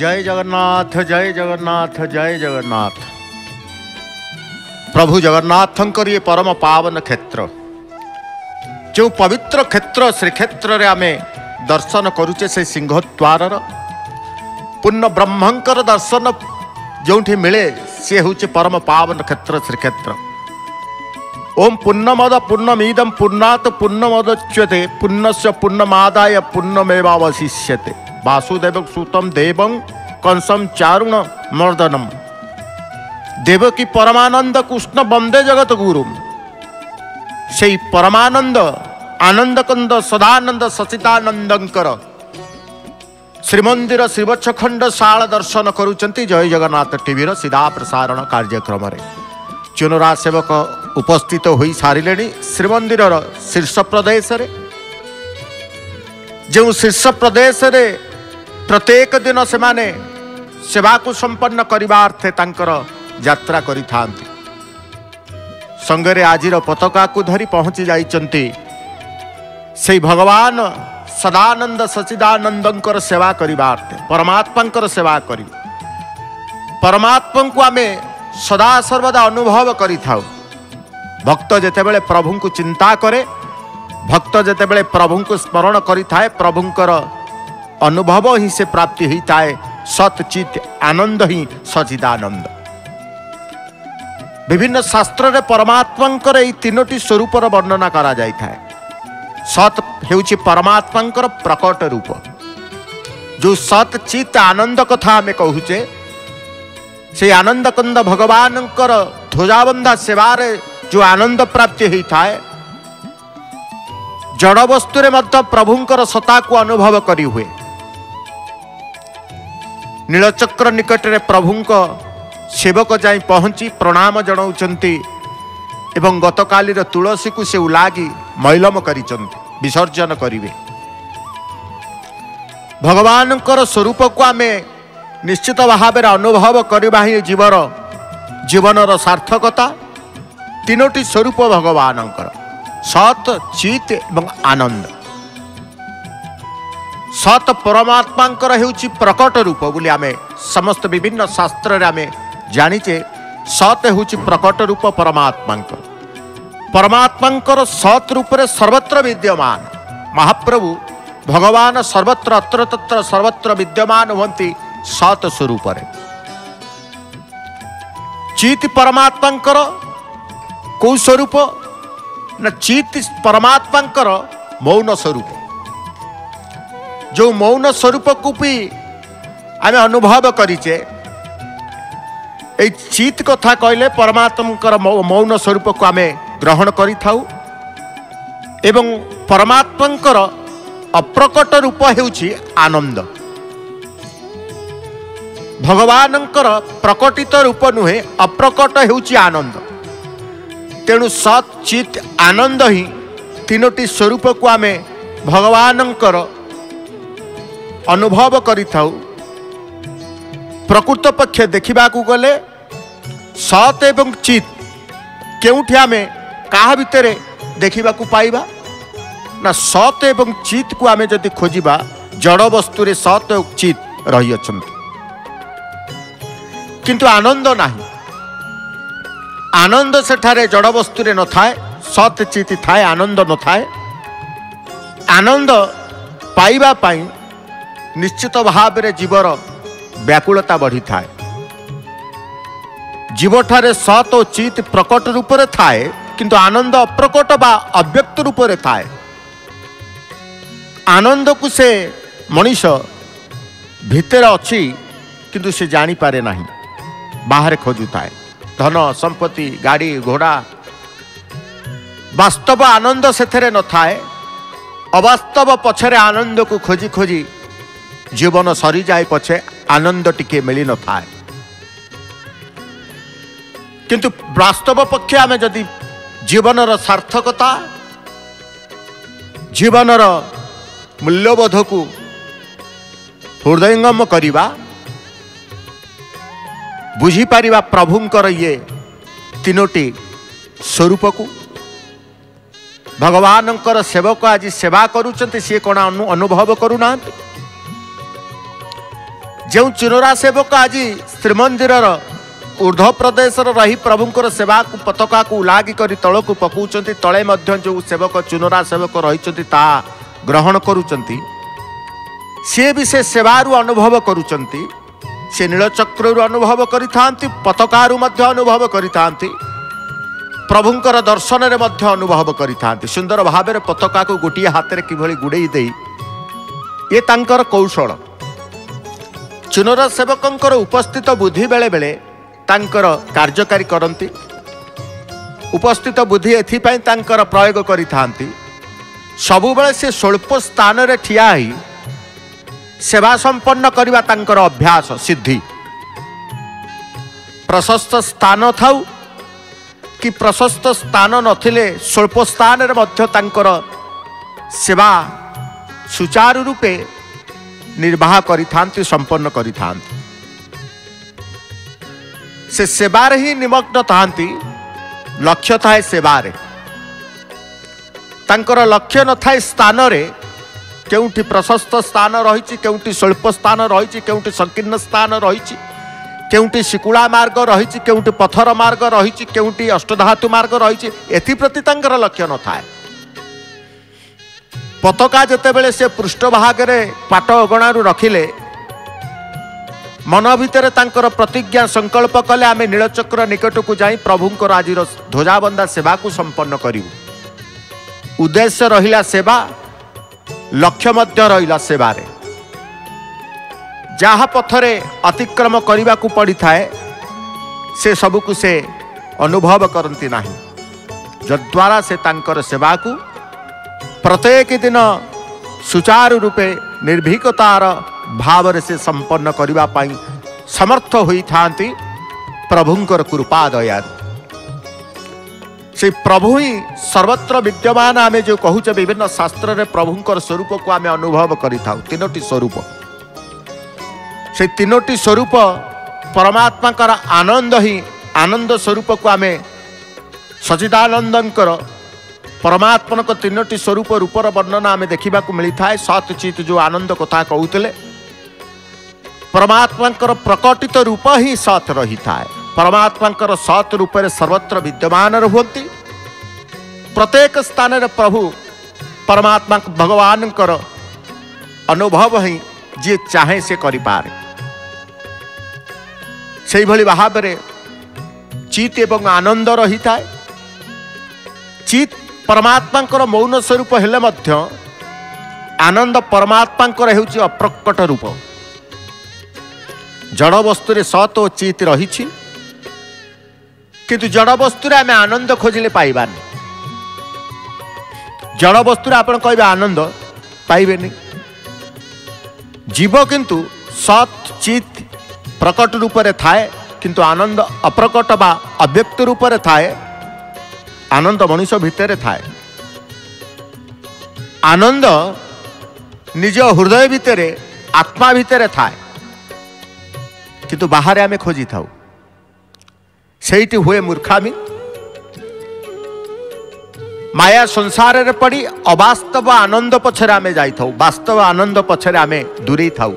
जय जगन्नाथ जय जगन्नाथ जय जगन्नाथ। प्रभु जगन्नाथ ये परम पावन क्षेत्र। जो पवित्र क्षेत्र श्रीक्षेत्र आम दर्शन करुचे से सिंहद्वार पूर्ण ब्रह्मंकर दर्शन जो मिले, सी हूँ परम पावन क्षेत्र, श्रीक्षेत्र। ओम पुण्यमद पुण्यमीदम पुण्णात पुण्यमदच्यते पुण्यस्य पुण्यमादाय पुण्यमेवावशिष्यते वासुदेव सूतम देवं कंसम चारुण मर्दनम देव की परमानंद कृष्ण बंदे जगत गुरु। से परमानंद आनंद कंद सदानंद सचितानंदंकर श्रीमंदिर शिवच्छखंड शाला दर्शन करुंच जय जगन्नाथ टीवी सीधा प्रसारण कार्यक्रम ଚୁନରା ସେବକ ଉପସ୍ଥିତ ହୋଇସାରିଲେଣି ଶ୍ରୀମନ୍ଦିରର ଶୀର୍ଷ ପ୍ରଦେଶରେ। ଯେଉଁ ଶୀର୍ଷ ପ୍ରଦେଶରେ ପ୍ରତ୍ୟେକ ଦିନ ସେମାନେ ସେବାକୁ ସମ୍ପନ୍ନ କରିବା ଅର୍ଥେ ତାଙ୍କର ଯାତ୍ରା କରିଥାନ୍ତି। ସଙ୍ଗରେ ଆଜିର ପତାକାକୁ ଧରି ପହଞ୍ଚି ଯାଇଛନ୍ତି ସେଇ ଭଗବାନ ସଦାନନ୍ଦ ସଚିଦାନନ୍ଦଙ୍କର ସେବା କରିବା ଅର୍ଥେ ପରମାତ୍ମାଙ୍କର ସେବା କରିବେ। ପରମାତ୍ମାଙ୍କୁ ଆମେ ସଦା ସର୍ବଦା ଅନୁଭବ କରିଥାଉ ଭକ୍ତ ଯେତେବେଳେ ପ୍ରଭୁଙ୍କୁ ଚିନ୍ତା କରେ ଭକ୍ତ ଯେତେବେଳେ ପ୍ରଭୁଙ୍କୁ ସ୍ମରଣ କରିଥାଏ ପ୍ରଭୁଙ୍କର ଅନୁଭବ ହିଁ ସେ ପ୍ରାପ୍ତି ହୋଇଥାଏ ସତ୍ ଚିତ୍ ଆନନ୍ଦ ହିଁ ସଚିଦାନନ୍ଦ ବିଭିନ୍ନ ଶାସ୍ତ୍ରରେ ପରମାତ୍ମାଙ୍କର ଏହି ତିନୋଟି ସ୍ୱରୂପର ବର୍ଣ୍ଣନା କରାଯାଇଥାଏ ସତ୍ ହେଉଛି ପରମାତ୍ମାଙ୍କର ପ୍ରକଟ ରୂପ ଯେଉଁ ସତ୍ ଚିତ୍ ଆନନ୍ଦ କଥା ଆମେ କହୁଛେ ସେଇ ଆନନ୍ଦକନ୍ଦ ଭଗବାନଙ୍କର ଧ୍ୱଜାବନ୍ଧା ସେବାରେ ଯେଉଁ ଆନନ୍ଦ ପ୍ରାପ୍ତି ହୋଇଥାଏ ଜଡ଼ ବସ୍ତୁରେ ମଧ୍ୟ ପ୍ରଭୁଙ୍କର ସତାକୁ ଅନୁଭବ କରି ହୁଏ। ନୀଳଚକ୍ର ନିକଟରେ ପ୍ରଭୁଙ୍କ ସେବକ ଯାଇ ପହଞ୍ଚି ପ୍ରଣାମ ଜଣାଉଛନ୍ତି ଏବଂ ଗତକାଲିର ତୁଳସୀକୁ ସେ ଉଲାଗି ମୈଲମ କରିଛନ୍ତି ବିସର୍ଜନ କରିବେ। ଭଗବାନଙ୍କର ସ୍ୱରୂପକୁ ଆମେ ନିଶ୍ଚିତ ଭାବରେ ଅନୁଭବ କରିବା ହିଁ ଜୀବର ଜୀବନର ସାର୍ଥକତା। ତିନୋଟି ସ୍ୱରୂପ ଭଗବାନଙ୍କର ସତ୍ ଚିତ୍ ଏବଂ ଆନନ୍ଦ। ସତ୍ ପରମାତ୍ମାଙ୍କର ହେଉଛି ପ୍ରକଟ ରୂପ ବୋଲି ଆମେ ସମସ୍ତ ବିଭିନ୍ନ ଶାସ୍ତ୍ରରେ ଆମେ ଜାଣିଛେ ସତ୍ ହେଉଛି ପ୍ରକଟ ରୂପ ପରମାତ୍ମାଙ୍କର ପରମାତ୍ମାଙ୍କର ସତ୍ ରୂପରେ ସର୍ବତ୍ର ବିଦ୍ୟମାନ। ମହାପ୍ରଭୁ ଭଗବାନ ସର୍ବତ୍ର ଅତ୍ର ତତ୍ର ସର୍ବତ୍ର ବିଦ୍ୟମାନ ହୁଅନ୍ତି ସତ୍ ସ୍ୱରୂପରେ। ଚିତ୍ ପରମାତ୍ମାଙ୍କର କେଉଁ ସ୍ୱରୂପ? ନା ଚିତ୍ ପରମାତ୍ମାଙ୍କର ମୌନ ସ୍ୱରୂପ। ଯେଉଁ ମୌନ ସ୍ୱରୂପକୁ ବି ଆମେ ଅନୁଭବ କରିଛେ ଏଇ ଚିତ୍ କଥା କହିଲେ ପରମାତ୍ମାଙ୍କର ମୌନ ସ୍ୱରୂପକୁ ଆମେ ଗ୍ରହଣ କରିଥାଉ ଏବଂ ପରମାତ୍ମାଙ୍କର ଅପ୍ରକଟ ରୂପ ହେଉଛି ଆନନ୍ଦ। ଭଗବାନଙ୍କର ପ୍ରକଟିତ ରୂପ ନୁହେଁ ଅପ୍ରକଟ ହେଉଛି ଆନନ୍ଦ ତେଣୁ ସତ୍ ଚିତ୍ ଆନନ୍ଦ ହିଁ ତିନୋଟି ସ୍ୱରୂପକୁ ଆମେ ଭଗବାନଙ୍କର ଅନୁଭବ କରିଥାଉ ପ୍ରକୃତ ପକ୍ଷେ ଦେଖିବାକୁ ଗଲେ ସତ୍ ଏବଂ ଚିତ୍ କେଉଁଠି ଆମେ କାହା ଭିତରେ ଦେଖିବାକୁ ପାଇବା ନା ସତ୍ ଏବଂ ଚିତ୍କୁ ଆମେ ଯଦି ଖୋଜିବା ଜଡ଼ ବସ୍ତୁରେ ସତ୍ ଓ ଚିତ୍ ରହିଅଛନ୍ତି କିନ୍ତୁ ଆନନ୍ଦ ନାହିଁ ଆନନ୍ଦ ସେଠାରେ ଜଡ଼ ବସ୍ତୁରେ ନଥାଏ ସତ୍ ଚିତ୍ ଥାଏ ଆନନ୍ଦ ନଥାଏ ଆନନ୍ଦ ପାଇବା ପାଇଁ ନିଶ୍ଚିତ ଭାବରେ ଜୀବର ବ୍ୟାକୁଳତା ବଢ଼ିଥାଏ ଜୀବଠାରେ ସତ୍ ଓ ଚିତ୍ ପ୍ରକଟ ରୂପରେ ଥାଏ କିନ୍ତୁ ଆନନ୍ଦ ଅପ୍ରକଟ ବା ଅବ୍ୟକ୍ତ ରୂପରେ ଥାଏ ଆନନ୍ଦକୁ ସେ ମଣିଷ ଭିତରେ ଅଛି କିନ୍ତୁ ସେ ଜାଣିପାରେ ନାହିଁ ବାହାରେ ଖୋଜୁଥାଏ ଧନ ସମ୍ପତ୍ତି ଗାଡ଼ି ଘୋଡ଼ା ବାସ୍ତବ ଆନନ୍ଦ ସେଥିରେ ନଥାଏ ଅବାସ୍ତବ ପଛରେ ଆନନ୍ଦକୁ ଖୋଜି ଖୋଜି ଜୀବନ ସରିଯାଏ ପଛେ ଆନନ୍ଦ ଟିକେ ମିଳିନଥାଏ କିନ୍ତୁ ବାସ୍ତବ ପକ୍ଷେ ଆମେ ଯଦି ଜୀବନର ସାର୍ଥକତା ଜୀବନର ମୂଲ୍ୟବୋଧକୁ ହୃଦୟଙ୍ଗମ କରିବା ବୁଝିପାରିବା ପ୍ରଭୁଙ୍କର ଇଏ ତିନୋଟି ସ୍ୱରୂପକୁ ଭଗବାନଙ୍କର ସେବକ ଆଜି ସେବା କରୁଛନ୍ତି ସିଏ କ'ଣ ଅନୁଭବ କରୁନାହାନ୍ତି ଯେଉଁ ଚୁନରା ସେବକ ଆଜି ଶ୍ରୀମନ୍ଦିରର ଉର୍ଦ୍ଧ୍ୱ ପ୍ରଦେଶରେ ରହି ପ୍ରଭୁଙ୍କର ସେବାକୁ ପତାକାକୁ ଉଲାଗି କରି ତଳକୁ ପକାଉଛନ୍ତି ତଳେ ମଧ୍ୟ ଯେଉଁ ସେବକ ଚୁନରା ସେବକ ରହିଛନ୍ତି ତାହା ଗ୍ରହଣ କରୁଛନ୍ତି ସିଏ ବି ସେ ସେବାରୁ ଅନୁଭବ କରୁଛନ୍ତି ସେ ନୀଳଚକ୍ରରୁ ଅନୁଭବ କରିଥାନ୍ତି ପତାକାରୁ ମଧ୍ୟ ଅନୁଭବ କରିଥାନ୍ତି ପ୍ରଭୁଙ୍କର ଦର୍ଶନରେ ମଧ୍ୟ ଅନୁଭବ କରିଥାନ୍ତି। ସୁନ୍ଦର ଭାବରେ ପତାକାକୁ ଗୋଟିଏ ହାତରେ କିଭଳି ଗୁଡ଼େଇ ଦେଇ ଏ ତାଙ୍କର କୌଶଳ। ଚୁନର ସେବକଙ୍କର ଉପସ୍ଥିତ ବୁଦ୍ଧି ବେଳେବେଳେ ତାଙ୍କର କାର୍ଯ୍ୟକାରୀ କରନ୍ତି। ଉପସ୍ଥିତ ବୁଦ୍ଧି ଏଥିପାଇଁ ତାଙ୍କର ପ୍ରୟୋଗ କରିଥାନ୍ତି। ସବୁବେଳେ ସେ ସ୍ୱଳ୍ପ ସ୍ଥାନରେ ଠିଆ ହୋଇ ସେବା ସମ୍ପନ୍ନ କରିବା ତାଙ୍କର ଅଭ୍ୟାସ ସିଦ୍ଧି। ପ୍ରଶସ୍ତ ସ୍ଥାନ ଥାଉ କି ପ୍ରଶସ୍ତ ସ୍ଥାନ ନଥିଲେ ସ୍ୱଳ୍ପ ସ୍ଥାନରେ ମଧ୍ୟ ତାଙ୍କର ସେବା ସୁଚାରୁ ରୂପେ ନିର୍ବାହ କରିଥାନ୍ତି ସମ୍ପନ୍ନ କରିଥାନ୍ତି। ସେ ସେବାରେ ହିଁ ନିମଗ୍ନ ଥାନ୍ତି ଲକ୍ଷ୍ୟ ଥାଏ ସେବାରେ। ତାଙ୍କର ଲକ୍ଷ୍ୟ ନଥାଏ ସ୍ଥାନରେ କେଉଁଠି ପ୍ରଶସ୍ତ ସ୍ଥାନ ରହିଛି କେଉଁଠି ସ୍ୱଳ୍ପ ସ୍ଥାନ ରହିଛି କେଉଁଠି ସଂକୀର୍ଣ୍ଣ ସ୍ଥାନ ରହିଛି କେଉଁଠି ଶିକୁଳା ମାର୍ଗ ରହିଛି କେଉଁଠି ପଥର ମାର୍ଗ ରହିଛି କେଉଁଠି ଅଷ୍ଟଧାତୁ ମାର୍ଗ ରହିଛି ଏଥିପ୍ରତି ତାଙ୍କର ଲକ୍ଷ୍ୟ ନଥାଏ ପତାକା ଯେତେବେଳେ ସେ ପୃଷ୍ଠଭାଗରେ ପାଟ ଅଗଣାରୁ ରଖିଲେ ମନ ଭିତରେ ତାଙ୍କର ପ୍ରତିଜ୍ଞା ସଂକଳ୍ପ କଲେ ଆମେ ନୀଳଚକ୍ର ନିକଟକୁ ଯାଇ ପ୍ରଭୁଙ୍କର ଆଜିର ଧ୍ୱଜାବନ୍ଦା ସେବାକୁ ସମ୍ପନ୍ନ କରିବୁ ଉଦ୍ଦେଶ୍ୟ ରହିଲା ସେବା ଲକ୍ଷ୍ୟ ମଧ୍ୟ ରହିଲା ସେବାରେ ଯାହା ପଥରେ ଅତିକ୍ରମ କରିବାକୁ ପଡ଼ିଥାଏ ସେ ସବୁକୁ ସେ ଅନୁଭବ କରନ୍ତି ନାହିଁ ଯଦ୍ୱାରା ସେ ତାଙ୍କର ସେବାକୁ ପ୍ରତ୍ୟେକ ଦିନ ସୁଚାରୁ ରୂପେ ନିର୍ଭୀକତାର ଭାବରେ ସେ ସମ୍ପନ୍ନ କରିବା ପାଇଁ ସମର୍ଥ ହୋଇଥାନ୍ତି ପ୍ରଭୁଙ୍କର କୃପା ଦୟାରୁ से प्रभु सर्वत्र विद्यमान आमे जो कि विभिन्न शास्त्र शास्त्रले प्रभु स्वरूपको आम अनुभव गरिनोटि स्वरूप। से सनोटि स्वरूप परमात्मा आनन्द हिँड आनन्दरूपको आमे परमात्मा को नोटी स्वरूप रूप र वर्णना आमे देखाको मिथाए सत् चित जो आनन्द कथा कि परमात्मा प्रकटित रूप हिँ सत् रहे ପରମାତ୍ମାଙ୍କର ସତ୍ ରୂପରେ ସର୍ବତ୍ର ବିଦ୍ୟମାନ ରୁହନ୍ତି ପ୍ରତ୍ୟେକ ସ୍ଥାନରେ ପ୍ରଭୁ ପରମାତ୍ମା ଭଗବାନଙ୍କର ଅନୁଭବ ହିଁ ଯିଏ ଚାହେଁ ସେ କରିପାରେ ସେଇଭଳି ଭାବରେ ଚିତ୍ ଏବଂ ଆନନ୍ଦ ରହିଥାଏ ଚିତ୍ ପରମାତ୍ମାଙ୍କର ମୌନ ସ୍ୱରୂପ ହେଲେ ମଧ୍ୟ ଆନନ୍ଦ ପରମାତ୍ମାଙ୍କର ହେଉଛି ଅପ୍ରକଟ ରୂପ ଜଡ଼ ବସ୍ତୁରେ ସତ୍ ଓ ଚିତ୍ ରହିଛି କିନ୍ତୁ ଜଡ଼ ବସ୍ତୁରେ ଆମେ ଆନନ୍ଦ ଖୋଜିଲେ ପାଇବାନି ଜଡ଼ ବସ୍ତୁରେ ଆପଣ କହିବେ ଆନନ୍ଦ ପାଇବେନି ଜୀବ କିନ୍ତୁ ସତ୍ ଚିତ୍ ପ୍ରକଟ ରୂପରେ ଥାଏ କିନ୍ତୁ ଆନନ୍ଦ ଅପ୍ରକଟ ବା ଅବ୍ୟକ୍ତ ରୂପରେ ଥାଏ ଆନନ୍ଦ ମଣିଷ ଭିତରେ ଥାଏ ଆନନ୍ଦ ନିଜ ହୃଦୟ ଭିତରେ ଆତ୍ମା ଭିତରେ ଥାଏ କିନ୍ତୁ ବାହାରେ ଆମେ ଖୋଜିଥାଉ ସେଇଠି ହୁଏ ମୂର୍ଖାମି। ମାୟା ସଂସାରରେ ପଡ଼ି ଅବାସ୍ତବ ଆନନ୍ଦ ପଛରେ ଆମେ ଯାଇଥାଉ। ବାସ୍ତବ ଆନନ୍ଦ ପଛରେ ଆମେ ଦୂରେଇ ଥାଉ।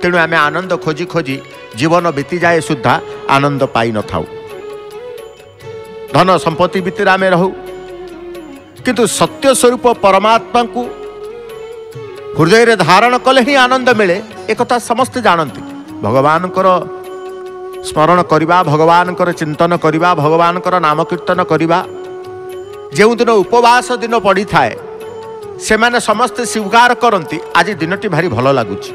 ତେଣୁ ଆମେ ଆନନ୍ଦ ଖୋଜି ଖୋଜି ଜୀବନ ବିତିଯାଏ ସୁଦ୍ଧା ଆନନ୍ଦ ପାଇନଥାଉ ଧନ ସମ୍ପତ୍ତି ଭିତରେ ଆମେ ରହୁ। କିନ୍ତୁ ସତ୍ୟ ସ୍ୱରୂପ ପରମାତ୍ମାଙ୍କୁ ହୃଦୟରେ ଧାରଣ କଲେ ହିଁ ଆନନ୍ଦ ମିଳେ। ଏକଥା ସମସ୍ତେ ଜାଣନ୍ତି। ଭଗବାନଙ୍କର ସ୍ମରଣ କରିବା ଭଗବାନଙ୍କର ଚିନ୍ତନ କରିବା ଭଗବାନଙ୍କର ନାମ କୀର୍ତ୍ତନ କରିବା। ଯେଉଁଦିନ ଉପବାସ ଦିନ ପଡ଼ିଥାଏ ସେମାନେ ସମସ୍ତେ ସ୍ୱୀକାର କରନ୍ତି ଆଜି ଦିନଟି ଭାରି ଭଲ ଲାଗୁଛି।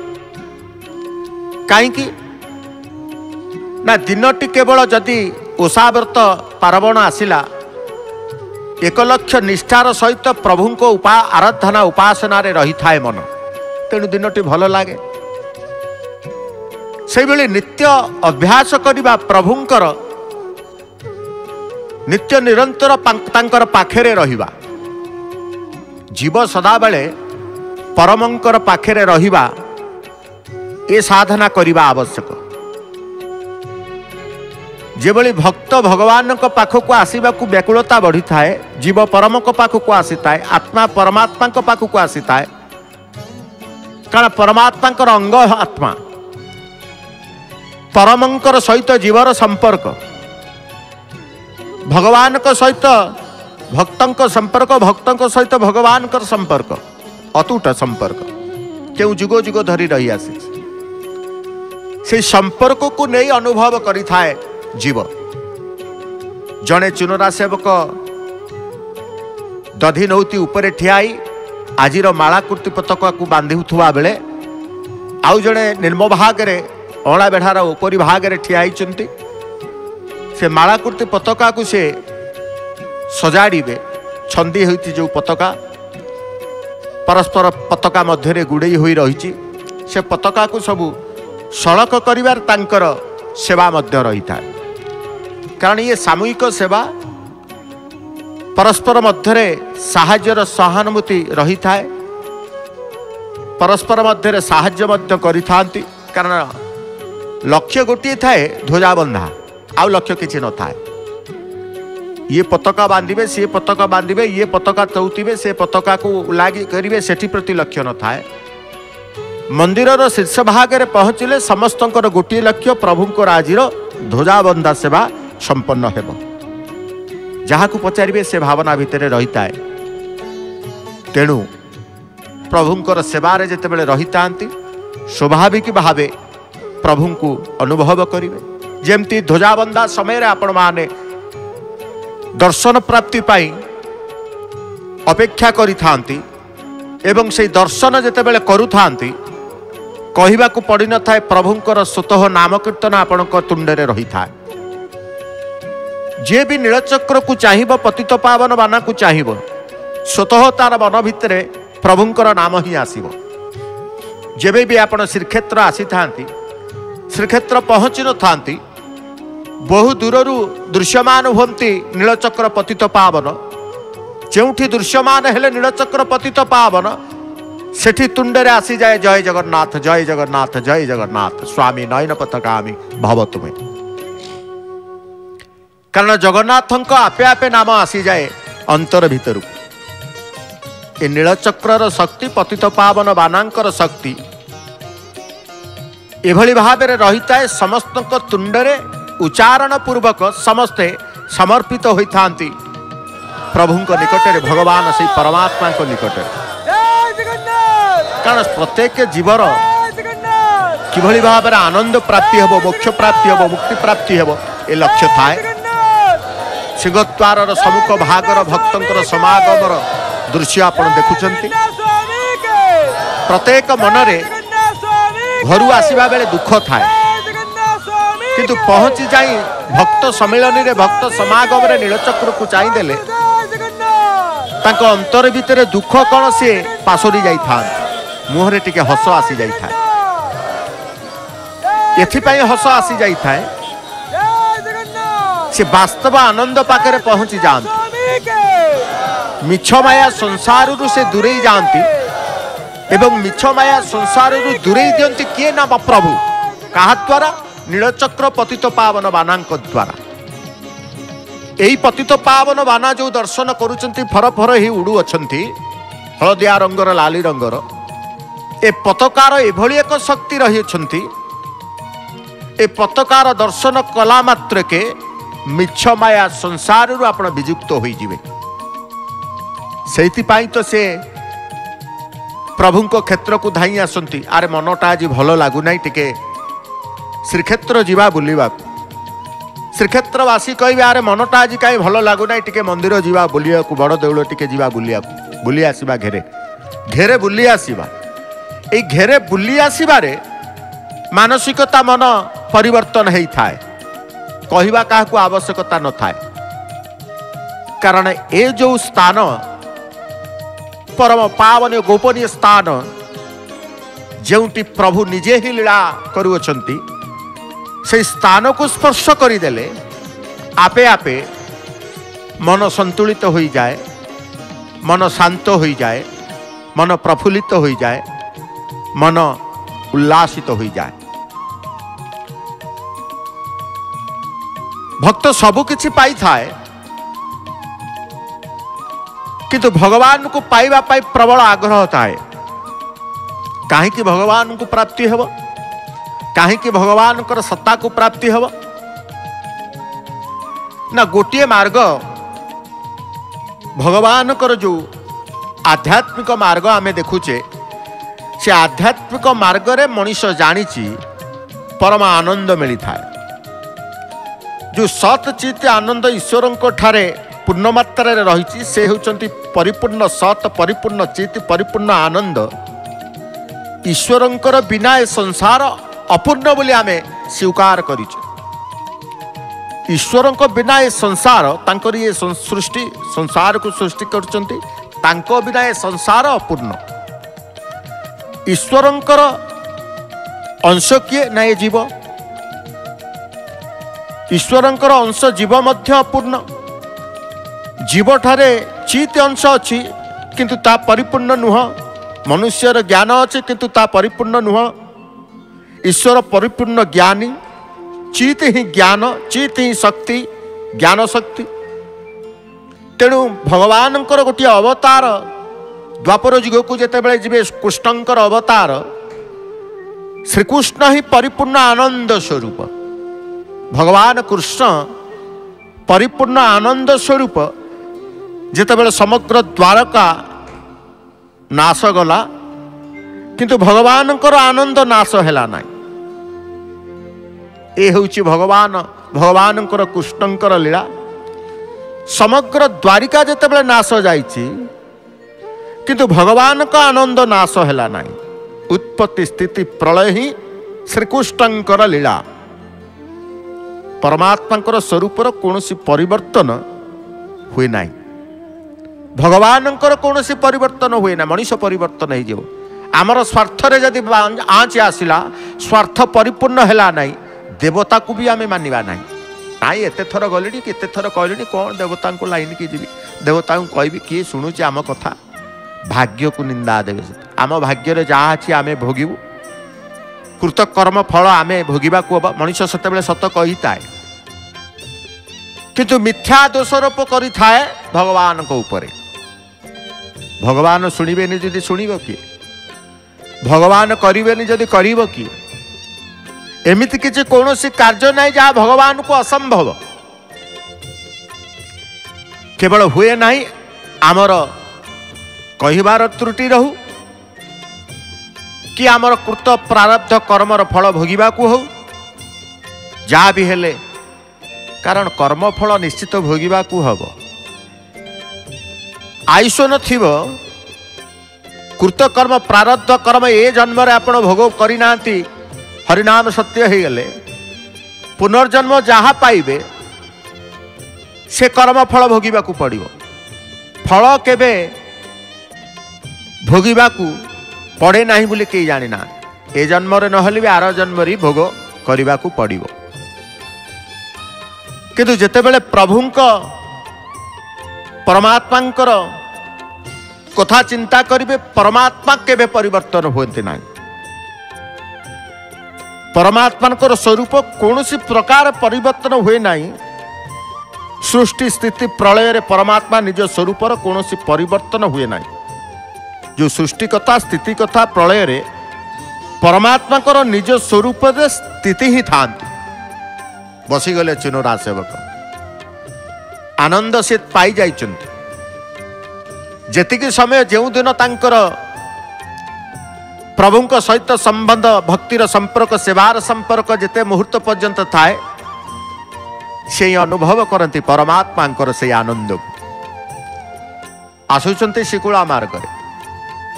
କାହିଁକି? ନା ଦିନଟି କେବଳ ଯଦି ଓଷାବ୍ରତ ପାର୍ବଣ ଆସିଲା ଏକ ଲକ୍ଷ ନିଷ୍ଠାର ସହିତ ପ୍ରଭୁଙ୍କ ଉପା ଆରାଧନା ଉପାସନାରେ ରହିଥାଏ ମନ। ତେଣୁ ଦିନଟି ଭଲ ଲାଗେ। ସେଇଭଳି ନିତ୍ୟ ଅଭ୍ୟାସ କରିବା ପ୍ରଭୁଙ୍କର ନିତ୍ୟ ନିରନ୍ତର ତାଙ୍କର ପାଖରେ ରହିବା ଜୀବ ସଦାବେଳେ ପରମଙ୍କର ପାଖରେ ରହିବା ଏ ସାଧନା କରିବା ଆବଶ୍ୟକ ଯେଭଳି ଭକ୍ତ ଭଗବାନଙ୍କ ପାଖକୁ ଆସିବାକୁ ବ୍ୟାକୁଳତା ବଢ଼ିଥାଏ ଜୀବ ପରମଙ୍କ ପାଖକୁ ଆସିଥାଏ ଆତ୍ମା ପରମାତ୍ମାଙ୍କ ପାଖକୁ ଆସିଥାଏ କାରଣ ପରମାତ୍ମାଙ୍କର ଅଙ୍ଗ ଆତ୍ମା। ପରମଙ୍କର ସହିତ ଜୀବର ସମ୍ପର୍କ ଭଗବାନଙ୍କ ସହିତ ଭକ୍ତଙ୍କ ସମ୍ପର୍କ ଭକ୍ତଙ୍କ ସହିତ ଭଗବାନଙ୍କର ସମ୍ପର୍କ ଅତୁଟ ସମ୍ପର୍କ କେଉଁ ଯୁଗ ଯୁଗ ଧରି ରହି ଆସିଛି ସେଇ ସମ୍ପର୍କକୁ ନେଇ ଅନୁଭବ କରିଥାଏ ଜୀବ ଜଣେ ଚୁନରା ସେବକ ଦଧି ନୌତି ଉପରେ ଠିଆ ହେଇ ଆଜିର ମାଳାକୃତି ପତାକାକୁ ବାନ୍ଧୁଥିବା ବେଳେ ଆଉ ଜଣେ ନିମ୍ନ ଭାଗରେ ଅଁଳା ବେଢ଼ାର ଉପରି ଭାଗରେ ଠିଆ ହେଇଛନ୍ତି। ସେ ମାଳାକୃତି ପତାକାକୁ ସେ ସଜାଡ଼ିବେ। ଛନ୍ଦି ହୋଇଛି ଯେଉଁ ପତାକା। ପରସ୍ପର ପତାକା ମଧ୍ୟରେ ଗୁଡ଼େଇ ହୋଇ ରହିଛି। ସେ ପତାକାକୁ ସବୁ ସଳକ କରିବାର ତାଙ୍କର ସେବା ମଧ୍ୟ ରହିଥାଏ। କାରଣ ଇଏ ସାମୂହିକ ସେବା। ପରସ୍ପର ମଧ୍ୟରେ ସାହାଯ୍ୟର ସହାନୁଭୂତି ରହିଥାଏ। ପରସ୍ପର ମଧ୍ୟରେ ସାହାଯ୍ୟ ମଧ୍ୟ କରିଥାନ୍ତି। କାରଣ ଲକ୍ଷ୍ୟ ଗୋଟିଏ ଥାଏ ଧ୍ୱଜା ବନ୍ଧା ଆଉ ଲକ୍ଷ୍ୟ କିଛି ନଥାଏ। ଇଏ ପତାକା ବାନ୍ଧିବେ ସିଏ ପତାକା ବାନ୍ଧିବେ ଇଏ ପତାକା ଚଉଥିବେ ସେ ପତାକାକୁ ଲାଗି କରିବେ ସେଠି ପ୍ରତି ଲକ୍ଷ୍ୟ ନଥାଏ। ମନ୍ଦିରର ଶୀର୍ଷ ଭାଗରେ ପହଞ୍ଚିଲେ ସମସ୍ତଙ୍କର ଗୋଟିଏ ଲକ୍ଷ୍ୟ ପ୍ରଭୁଙ୍କର ଆଜିର ଧ୍ୱଜାବନ୍ଧା ସେବା ସମ୍ପନ୍ନ ହେବ। ଯାହାକୁ ପଚାରିବେ ସେ ଭାବନା ଭିତରେ ରହିଥାଏ। ତେଣୁ ପ୍ରଭୁଙ୍କର ସେବାରେ ଯେତେବେଳେ ରହିଥାନ୍ତି ସ୍ୱାଭାବିକ ଭାବେ ପ୍ରଭୁଙ୍କୁ ଅନୁଭବ କରିବେ। ଯେମିତି ଧ୍ୱଜାବନ୍ଧା ସମୟରେ ଆପଣମାନେ ଦର୍ଶନ ପ୍ରାପ୍ତି ପାଇଁ ଅପେକ୍ଷା କରିଥାନ୍ତି ଏବଂ ସେଇ ଦର୍ଶନ ଯେତେବେଳେ କରୁଥାନ୍ତି କହିବାକୁ ପଡ଼ିନଥାଏ ପ୍ରଭୁଙ୍କର ସ୍ୱତଃ ନାମ କୀର୍ତ୍ତନ ଆପଣଙ୍କ ତୁଣ୍ଡରେ ରହିଥାଏ। ଯିଏ ବି ନୀଳଚକ୍ରକୁ ଚାହିଁବ ପତିତ ପାବନ ବାନାକୁ ଚାହିଁବ ସ୍ୱତଃ ତାର ମନ ଭିତରେ ପ୍ରଭୁଙ୍କର ନାମ ହିଁ ଆସିବ। ଯେବେ ବି ଆପଣ ଶ୍ରୀକ୍ଷେତ୍ର ଆସିଥାନ୍ତି ଶ୍ରୀକ୍ଷେତ୍ର ପହଞ୍ଚି ନଥାନ୍ତି ବହୁ ଦୂରରୁ ଦୃଶ୍ୟମାନ ହୁଅନ୍ତି ନୀଳଚକ୍ର ପତିତ ପାବନ ଯେଉଁଠି ଦୃଶ୍ୟମାନ ହେଲେ ନୀଳଚକ୍ର ପତିତ ପାବନ ସେଠି ତୁଣ୍ଡରେ ଆସିଯାଏ ଜୟ ଜଗନ୍ନାଥ ଜୟ ଜଗନ୍ନାଥ ଜୟ ଜଗନ୍ନାଥ ସ୍ୱାମୀ ନୟନ ପଥଗାମୀ ଭବ ତୁମେ କାରଣ ଜଗନ୍ନାଥଙ୍କ ଆପେ ଆପେ ନାମ ଆସିଯାଏ ଅନ୍ତର ଭିତରକୁ ଏ ନୀଳଚକ୍ରର ଶକ୍ତି ପତିତ ପାବନ ବାନାଙ୍କର ଶକ୍ତି ଏଭଳି ଭାବରେ ରହିଥାଏ ସମସ୍ତଙ୍କ ତୁଣ୍ଡରେ ଉଚ୍ଚାରଣ ପୂର୍ବକ ସମସ୍ତେ ସମର୍ପିତ ହୋଇଥାନ୍ତି ପ୍ରଭୁଙ୍କ ନିକଟରେ ଭଗବାନ ସେଇ ପରମାତ୍ମାଙ୍କ ନିକଟରେ ଜୟ ଜଗନ୍ନାଥ କାରଣ ପ୍ରତ୍ୟେକ ଜୀବର ଜୟ ଜଗନ୍ନାଥ କିଭଳି ଭାବରେ ଆନନ୍ଦ ପ୍ରାପ୍ତି ହେବ ମୋକ୍ଷ ପ୍ରାପ୍ତି ହେବ ମୁକ୍ତି ପ୍ରାପ୍ତି ହେବ ଏ ଲକ୍ଷ୍ୟ ଥାଏ ଜଗନ୍ନାଥ ସିଂହଦ୍ୱାରର ସମ୍ମୁଖ ଭାଗର ଭକ୍ତଙ୍କର ସମାଗମର ଦୃଶ୍ୟ ଆପଣ ଦେଖୁଛନ୍ତି ଜଗନ୍ନାଥ ସ୍ୱାମୀ କେ ପ୍ରତ୍ୟେକ ମନରେ ঘরু আসিবা বেড়ে দুঃখ থাকে কিন্তু পৌঁছি যাই ভক্ত সম্মিলনীরে ভক্ত সমাগমরে নীলচক্রকু চাইদেলে তাঁর অন্তর ভিতরে দুঃখ কণ সি পাশরি যাই মুহরে টিকে হস আসি যাই এথিপাই হস আসি যাই সে বাস্তব আনন্দ পাখে পৌঁছি যাতে মিছ মায়া সংসারু সে দূরেই যাতে ଏବଂ ମିଛ ମାୟା ସଂସାରରୁ ଦୂରେଇ ଦିଅନ୍ତି କିଏ ନା ପ୍ରଭୁ କାହା ଦ୍ୱାରା ନୀଳଚକ୍ର ପତିତ ପାବନ ବାନାଙ୍କ ଦ୍ୱାରା ଏହି ପତିତ ପାବନ ବାନା ଯେଉଁ ଦର୍ଶନ କରୁଛନ୍ତି ଫର ଫର ହେଇ ଉଡ଼ୁଅଛନ୍ତି ହଳଦିଆ ରଙ୍ଗର ଲାଲି ରଙ୍ଗର ଏ ପତାକାର ଏଭଳି ଏକ ଶକ୍ତି ରହିଅଛନ୍ତି ଏ ପତାକାର ଦର୍ଶନ କଲା ମାତ୍ରକେ ମିଛ ମାୟା ସଂସାରରୁ ଆପଣ ବିଯୁକ୍ତ ହୋଇଯିବେ। ସେଇଥିପାଇଁ ତ ସେ ପ୍ରଭୁଙ୍କ କ୍ଷେତ୍ରକୁ ଧାଇଁ ଆସନ୍ତି ଆରେ ମନଟା ଆଜି ଭଲ ଲାଗୁନାହିଁ ଟିକେ ଶ୍ରୀକ୍ଷେତ୍ର ଯିବା ବୁଲିବାକୁ ଶ୍ରୀକ୍ଷେତ୍ରବାସୀ କହିବେ ଆରେ ମନଟା ଆଜି କାହିଁ ଭଲ ଲାଗୁନାହିଁ ଟିକେ ମନ୍ଦିର ଯିବା ବୁଲିବାକୁ ବଡ଼ ଦେଉଳ ଟିକେ ଯିବା ବୁଲିବାକୁ ବୁଲି ଆସିବା ଘେରେ ଘେରେ ବୁଲି ଆସିବା ଏଇ ଘେରେ ବୁଲି ଆସିବାରେ ମାନସିକତା ମନ ପରିବର୍ତ୍ତନ ହେଇଥାଏ କହିବା କାହାକୁ ଆବଶ୍ୟକତା ନଥାଏ କାରଣ ଏ ଯେଉଁ ସ୍ଥାନ ପରମ ପାବନ ଗୋପନୀୟ ସ୍ଥାନ ଯେଉଁଠି ପ୍ରଭୁ ନିଜେ ହିଁ ଲୀଳା କରୁଅଛନ୍ତି ସେଇ ସ୍ଥାନକୁ ସ୍ପର୍ଶ କରିଦେଲେ ଆପେ ଆପେ ମନ ସନ୍ତୁଳିତ ହୋଇଯାଏ ମନ ଶାନ୍ତ ହୋଇଯାଏ ମନ ପ୍ରଫୁଲ୍ଲିତ ହୋଇଯାଏ ମନ ଉଲ୍ଲାସିତ ହୋଇଯାଏ। ଭକ୍ତ ସବୁ କିଛି ପାଇଥାଏ किंतु तो भगवान को पाइबा प्रबल आग्रह थाए कहीं भगवान को प्राप्ति हे कहीं भगवान सत्ता को प्राप्ति हे ना गोटे मार्ग भगवान कर जो आध्यात्मिक मार्ग आम देखुचे, से आध्यात्मिक मार्ग में मनीष जाणी परम आनंद मिली है जो सत चित आनंद ईश्वर ठारे ପୂର୍ଣ୍ଣ ମାତ୍ରାରେ ରହିଛି ସେ ହେଉଛନ୍ତି ପରିପୂର୍ଣ୍ଣ ସତ୍ ପରିପୂର୍ଣ୍ଣ ଚିତ୍ ପରିପୂର୍ଣ୍ଣ ଆନନ୍ଦ। ଈଶ୍ୱରଙ୍କର ବିନା ଏ ସଂସାର ଅପୂର୍ଣ୍ଣ ବୋଲି ଆମେ ସ୍ୱୀକାର କରିଛୁ। ଈଶ୍ୱରଙ୍କ ବିନା ଏ ସଂସାର ତାଙ୍କର ଇଏ ସୃଷ୍ଟି ସଂସାରକୁ ସୃଷ୍ଟି କରୁଛନ୍ତି ତାଙ୍କ ବିନା ଏ ସଂସାର ଅପୂର୍ଣ୍ଣ। ଈଶ୍ୱରଙ୍କର ଅଂଶ କିଏ? ନା ଏ ଜୀବ। ଈଶ୍ୱରଙ୍କର ଅଂଶ ଜୀବ ମଧ୍ୟ ଅପୂର୍ଣ୍ଣ। ଜୀବଠାରେ ଚିତ୍ ଅଂଶ ଅଛି କିନ୍ତୁ ତା ପରିପୂର୍ଣ୍ଣ ନୁହଁ। ମନୁଷ୍ୟର ଜ୍ଞାନ ଅଛି କିନ୍ତୁ ତା ପରିପୂର୍ଣ୍ଣ ନୁହଁ। ଈଶ୍ୱର ପରିପୂର୍ଣ୍ଣ ଜ୍ଞାନୀ ଚିତ୍ ହିଁ ଜ୍ଞାନ ଚିତ୍ ହିଁ ଶକ୍ତି ଜ୍ଞାନ ଶକ୍ତି। ତେଣୁ ଭଗବାନଙ୍କର ଗୋଟିଏ ଅବତାର ଦ୍ୱାପର ଯୁଗକୁ ଯେତେବେଳେ ଯିବେ କୃଷ୍ଣଙ୍କର ଅବତାର ଶ୍ରୀକୃଷ୍ଣ ହିଁ ପରିପୂର୍ଣ୍ଣ ଆନନ୍ଦ ସ୍ୱରୂପ। ଭଗବାନ କୃଷ୍ଣ ପରିପୂର୍ଣ୍ଣ ଆନନ୍ଦ ସ୍ୱରୂପ ଯେତେବେଳେ ସମଗ୍ର ଦ୍ୱାରକା ନାଶ ଗଲା କିନ୍ତୁ ଭଗବାନଙ୍କର ଆନନ୍ଦ ନାଶ ହେଲା ନାହିଁ। ଏ ହେଉଛି ଭଗବାନ ଭଗବାନଙ୍କର କୃଷ୍ଣଙ୍କର ଲୀଳା। ସମଗ୍ର ଦ୍ୱାରିକା ଯେତେବେଳେ ନାଶ ଯାଇଛି କିନ୍ତୁ ଭଗବାନଙ୍କ ଆନନ୍ଦ ନାଶ ହେଲା ନାହିଁ। ଉତ୍ପତ୍ତି ସ୍ଥିତି ପ୍ରଳୟ ହିଁ ଶ୍ରୀକୃଷ୍ଣଙ୍କର ଲୀଳା। ପରମାତ୍ମାଙ୍କର ସ୍ୱରୂପର କୌଣସି ପରିବର୍ତ୍ତନ ହୁଏ ନାହିଁ। ଭଗବାନଙ୍କର କୌଣସି ପରିବର୍ତ୍ତନ ହୁଏ ନା ମଣିଷ ପରିବର୍ତ୍ତନ ହେଇଯିବ। ଆମର ସ୍ୱାର୍ଥରେ ଯଦି ଆଞ୍ଚ ଆସିଲା ସ୍ୱାର୍ଥ ପରିପୂର୍ଣ୍ଣ ହେଲା ନାହିଁ ଦେବତାକୁ ବି ଆମେ ମାନିବା ନାହିଁ। ନାଇଁ ଏତେ ଥର ଗଲିଣି କେତେ ଥର କହିଲିଣି କ'ଣ ଦେବତାଙ୍କୁ ଲାଇନ୍କି ଯିବି? ଦେବତାଙ୍କୁ କହିବି କିଏ ଶୁଣୁଛି ଆମ କଥା? ଭାଗ୍ୟକୁ ନିନ୍ଦା ଦେବେ। ଆମ ଭାଗ୍ୟରେ ଯାହା ଅଛି ଆମେ ଭୋଗିବୁ। କୃତକର୍ମ ଫଳ ଆମେ ଭୋଗିବାକୁ ହବ। ମଣିଷ ସେତେବେଳେ ସତ କହିଥାଏ। କିନ୍ତୁ ମିଥ୍ୟା ଦୋଷାରୋପ କରିଥାଏ ଭଗବାନଙ୍କ ଉପରେ। ভগবান শুণবেনি যদি শুণব কি ভগবান করবেনি যদি করব কি এমিতি কিছু কৌশি কাজ নাই যা ভগবান অসম্ভব কেবল হুয়ে না আমার কহবার ত্রুটি রহু কি আমার কৃত প্রারব্ধ কর্মর ফল ভোগা হো যা বি হলে কারণ কর্মফল নিশ্চিত ভোগা হব ଆୟୁଷ ନଥିବ କୃତକର୍ମ ପ୍ରାରବ୍ଧ କର୍ମ ଏ ଜନ୍ମରେ ଆପଣ ଭୋଗ କରିନାହାନ୍ତି ହରିନାମ ସତ୍ୟ ହେଇଗଲେ ପୁନର୍ଜନ୍ମ ଯାହା ପାଇବେ ସେ କର୍ମ ଫଳ ଭୋଗିବାକୁ ପଡ଼ିବ। ଫଳ କେବେ ଭୋଗିବାକୁ ପଡ଼େ ନାହିଁ ବୋଲି କେହି ଜାଣିନାହାନ୍ତି। ଏ ଜନ୍ମରେ ନହେଲେ ବି ଆର ଜନ୍ମରେ ହିଁ ଭୋଗ କରିବାକୁ ପଡ଼ିବ। କିନ୍ତୁ ଯେତେବେଳେ ପ୍ରଭୁଙ୍କ ପରମାତ୍ମାଙ୍କର କଥା ଚିନ୍ତା କରିବେ ପରମାତ୍ମା କେବେ ପରିବର୍ତ୍ତନ ହୁଅନ୍ତି ନାହିଁ। ପରମାତ୍ମାଙ୍କର ସ୍ୱରୂପ କୌଣସି ପ୍ରକାର ପରିବର୍ତ୍ତନ ହୁଏ ନାହିଁ। ସୃଷ୍ଟି ସ୍ଥିତି ପ୍ରଳୟରେ ପରମାତ୍ମା ନିଜ ସ୍ୱରୂପର କୌଣସି ପରିବର୍ତ୍ତନ ହୁଏ ନାହିଁ। ଯେଉଁ ସୃଷ୍ଟି କଥା ସ୍ଥିତି କଥା ପ୍ରଳୟରେ ପରମାତ୍ମାଙ୍କର ନିଜ ସ୍ୱରୂପରେ ସ୍ଥିତି ହିଁ ଥାନ୍ତି ବସିଗଲେ ଚୁନୁରା ସେବକ। ଆନନ୍ଦ ସେ ପାଇଯାଇଛନ୍ତି। ଯେତିକି ସମୟ ଯେଉଁଦିନ ତାଙ୍କର ପ୍ରଭୁଙ୍କ ସହିତ ସମ୍ବନ୍ଧ ଭକ୍ତିର ସମ୍ପର୍କ ସେବାର ସମ୍ପର୍କ ଯେତେ ମୁହୂର୍ତ୍ତ ପର୍ଯ୍ୟନ୍ତ ଥାଏ ସେଇ ଅନୁଭବ କରନ୍ତି ପରମାତ୍ମାଙ୍କର ସେଇ ଆନନ୍ଦକୁ। ଆସୁଛନ୍ତି ଶିକୁଳା ମାର୍ଗରେ।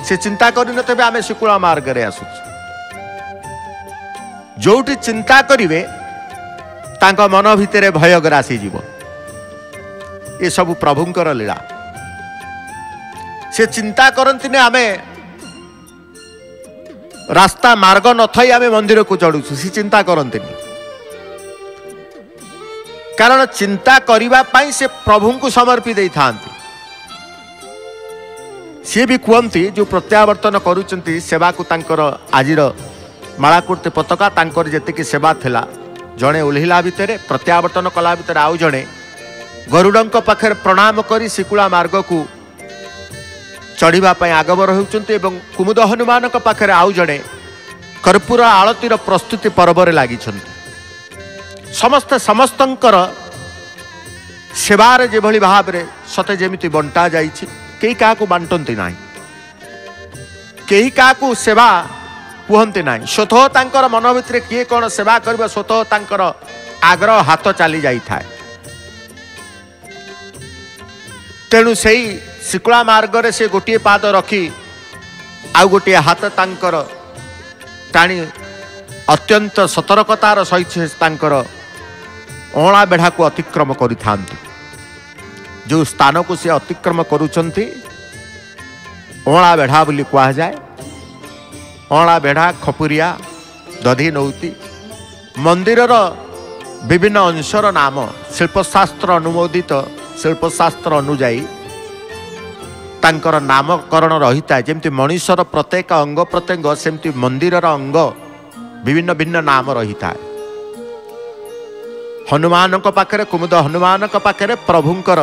ସେ ଚିନ୍ତା କରିନଥିବେ ଆମେ ଶିକୁଳା ମାର୍ଗରେ ଆସୁଛୁ। ଯୋଉଠି ଚିନ୍ତା କରିବେ ତାଙ୍କ ମନ ଭିତରେ ଭୟ ଗ୍ରାସିଯିବ। ଏସବୁ ପ୍ରଭୁଙ୍କର ଲୀଳା ସେ ଚିନ୍ତା କରନ୍ତିନି ଆମେ ରାସ୍ତା ମାର୍ଗ ନଥାଇ ଆମେ ମନ୍ଦିରକୁ ଚଢୁଛୁ ସେ ଚିନ୍ତା କରନ୍ତିନି କାରଣ ଚିନ୍ତା କରିବା ପାଇଁ ସେ ପ୍ରଭୁଙ୍କୁ ସମର୍ପି ଦେଇଥାନ୍ତି। ସିଏ ବି କୁହନ୍ତି ଯେଉଁ ପ୍ରତ୍ୟାବର୍ତ୍ତନ କରୁଛନ୍ତି ସେବାକୁ ତାଙ୍କର ଆଜିର ମାଳାକୃତି ପତାକା ତାଙ୍କର ଯେତିକି ସେବା ଥିଲା ଜଣେ ଓହ୍ଲାଇଲା ଭିତରେ ପ୍ରତ୍ୟାବର୍ତ୍ତନ କଲା ଭିତରେ ଆଉ ଜଣେ ଗରୁଡ଼ଙ୍କ ପାଖରେ ପ୍ରଣାମ କରି ଶିକୁଳା ମାର୍ଗକୁ ଚଢ଼ିବା ପାଇଁ ଆଗବର ହେଉଛନ୍ତି ଏବଂ କୁମୁଦ ହନୁମାନଙ୍କ ପାଖରେ ଆଉ ଜଣେ କର୍ପୂର ଆଳତୀର ପ୍ରସ୍ତୁତି ପର୍ବରେ ଲାଗିଛନ୍ତି। ସମସ୍ତେ ସମସ୍ତଙ୍କର ସେବାରେ ଯେଭଳି ଭାବରେ ସତେ ଯେମିତି ବଣ୍ଟା ଯାଇଛି କେହି କାହାକୁ ବାଣ୍ଟନ୍ତି ନାହିଁ। କେହି କାହାକୁ ସେବା କୁହନ୍ତି ନାହିଁ। ସ୍ୱତଃ ତାଙ୍କର ମନ ଭିତରେ କିଏ କ'ଣ ସେବା କରିବ ସ୍ୱତଃ ତାଙ୍କର ଆଗ୍ରହ ହାତ ଚାଲି ଯାଇଥାଏ ତେଣୁ ସେଇ ଶିକୁଳା ମାର୍ଗରେ ସେ ଗୋଟିଏ ପାଦ ରଖି ଆଉ ଗୋଟିଏ ହାତ ତାଙ୍କର ଟାଣି ଅତ୍ୟନ୍ତ ସତର୍କତାର ସହିତ ତାଙ୍କର ଅଁଳା ବେଢ଼ାକୁ ଅତିକ୍ରମ କରିଥାନ୍ତି। ଯେଉଁ ସ୍ଥାନକୁ ସେ ଅତିକ୍ରମ କରୁଛନ୍ତି ଅଁଳା ବେଢ଼ା ବୋଲି କୁହାଯାଏ। ଅଁଳା ବେଢ଼ା ଖପୁରିଆ ଦଧି ନୌତି ମନ୍ଦିରର ବିଭିନ୍ନ ଅଂଶର ନାମ ଶିଳ୍ପଶାସ୍ତ୍ର ଅନୁମୋଦିତ ଶିଳ୍ପଶାସ୍ତ୍ର ଅନୁଯାୟୀ ତାଙ୍କର ନାମକରଣ ରହିଥାଏ। ଯେମିତି ମଣିଷର ପ୍ରତ୍ୟେକ ଅଙ୍ଗ ପ୍ରତ୍ୟଙ୍ଗ ସେମିତି ମନ୍ଦିରର ଅଙ୍ଗ ବିଭିନ୍ନ ଭିନ୍ନ ନାମ ରହିଥାଏ। ହନୁମାନଙ୍କ ପାଖରେ କୁମୁଦ ହନୁମାନଙ୍କ ପାଖରେ ପ୍ରଭୁଙ୍କର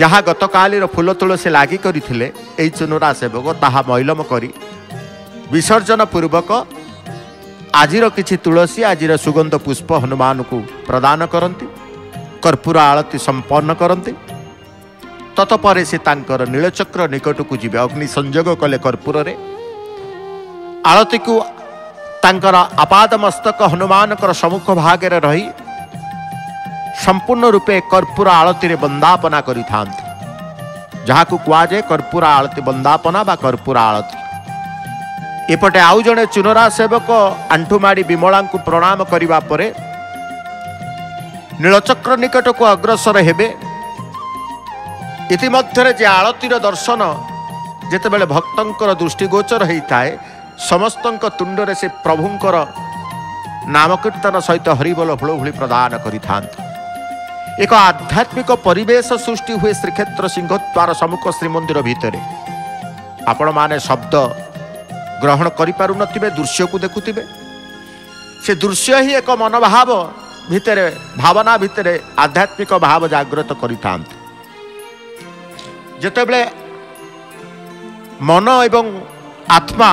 ଯାହା ଗତକାଲିର ଫୁଲ ତୁଳସୀ ଲାଗି କରିଥିଲେ ଏହି ଚୁନୁରା ସେବକ ତାହା ମୈଲମ କରି ବିସର୍ଜନ ପୂର୍ବକ ଆଜିର କିଛି ତୁଳସୀ ଆଜିର ସୁଗନ୍ଧ ପୁଷ୍ପ ହନୁମାନଙ୍କୁ ପ୍ରଦାନ କରନ୍ତି। କର୍ପୂର ଆଳତୀ ସମ୍ପନ୍ନ କରନ୍ତି। ତତପରେ ସେ ତାଙ୍କର ନୀଳଚକ୍ର ନିକଟକୁ ଯିବେ। ଅଗ୍ନି ସଂଯୋଗ କଲେ କର୍ପୂରରେ। ଆଳତୀକୁ ତାଙ୍କର ଆପାଦ ମସ୍ତକ ହନୁମାନଙ୍କର ସମ୍ମୁଖ ଭାଗରେ ରହି ସମ୍ପୂର୍ଣ୍ଣ ରୂପେ କର୍ପୂର ଆଳତୀରେ ବନ୍ଦାପନା କରିଥାନ୍ତି। ଯାହାକୁ କୁହାଯାଏ କର୍ପୂର ଆଳତୀ ବନ୍ଦାପନା ବା କର୍ପୂର ଆଳତୀ। ଏପଟେ ଆଉ ଜଣେ ଚୁନରା ସେବକ ଆଣ୍ଠୁମାଡ଼ି ବିମଳାଙ୍କୁ ପ୍ରଣାମ କରିବା ପରେ ନୀଳଚକ୍ର ନିକଟକୁ ଅଗ୍ରସର ହେବେ। ଇତିମଧ୍ୟରେ ଯେ ଆଳତୀର ଦର୍ଶନ ଯେତେବେଳେ ଭକ୍ତଙ୍କର ଦୃଷ୍ଟିଗୋଚର ହେଇଥାଏ ସମସ୍ତଙ୍କ ତୁଣ୍ଡରେ ସେ ପ୍ରଭୁଙ୍କର ନାମକୀର୍ତ୍ତନ ସହିତ ହରିବୋଲ ହୁଳହୁଳି ପ୍ରଦାନ କରିଥାନ୍ତି। ଏକ ଆଧ୍ୟାତ୍ମିକ ପରିବେଶ ସୃଷ୍ଟି ହୁଏ ଶ୍ରୀକ୍ଷେତ୍ର ସିଂହଦ୍ୱାର ସମ୍ମୁଖ ଶ୍ରୀମନ୍ଦିର ଭିତରେ। ଆପଣମାନେ ଶବ୍ଦ ଗ୍ରହଣ କରିପାରୁନଥିବେ ଦୃଶ୍ୟକୁ ଦେଖୁଥିବେ। ସେ ଦୃଶ୍ୟ ହିଁ ଏକ ମନୋଭାବ ଭିତରେ ଭାବନା ଭିତରେ ଆଧ୍ୟାତ୍ମିକ ଭାବ ଜାଗ୍ରତ କରିଥାନ୍ତି ଯେତେବେଳେ ମନ ଏବଂ ଆତ୍ମା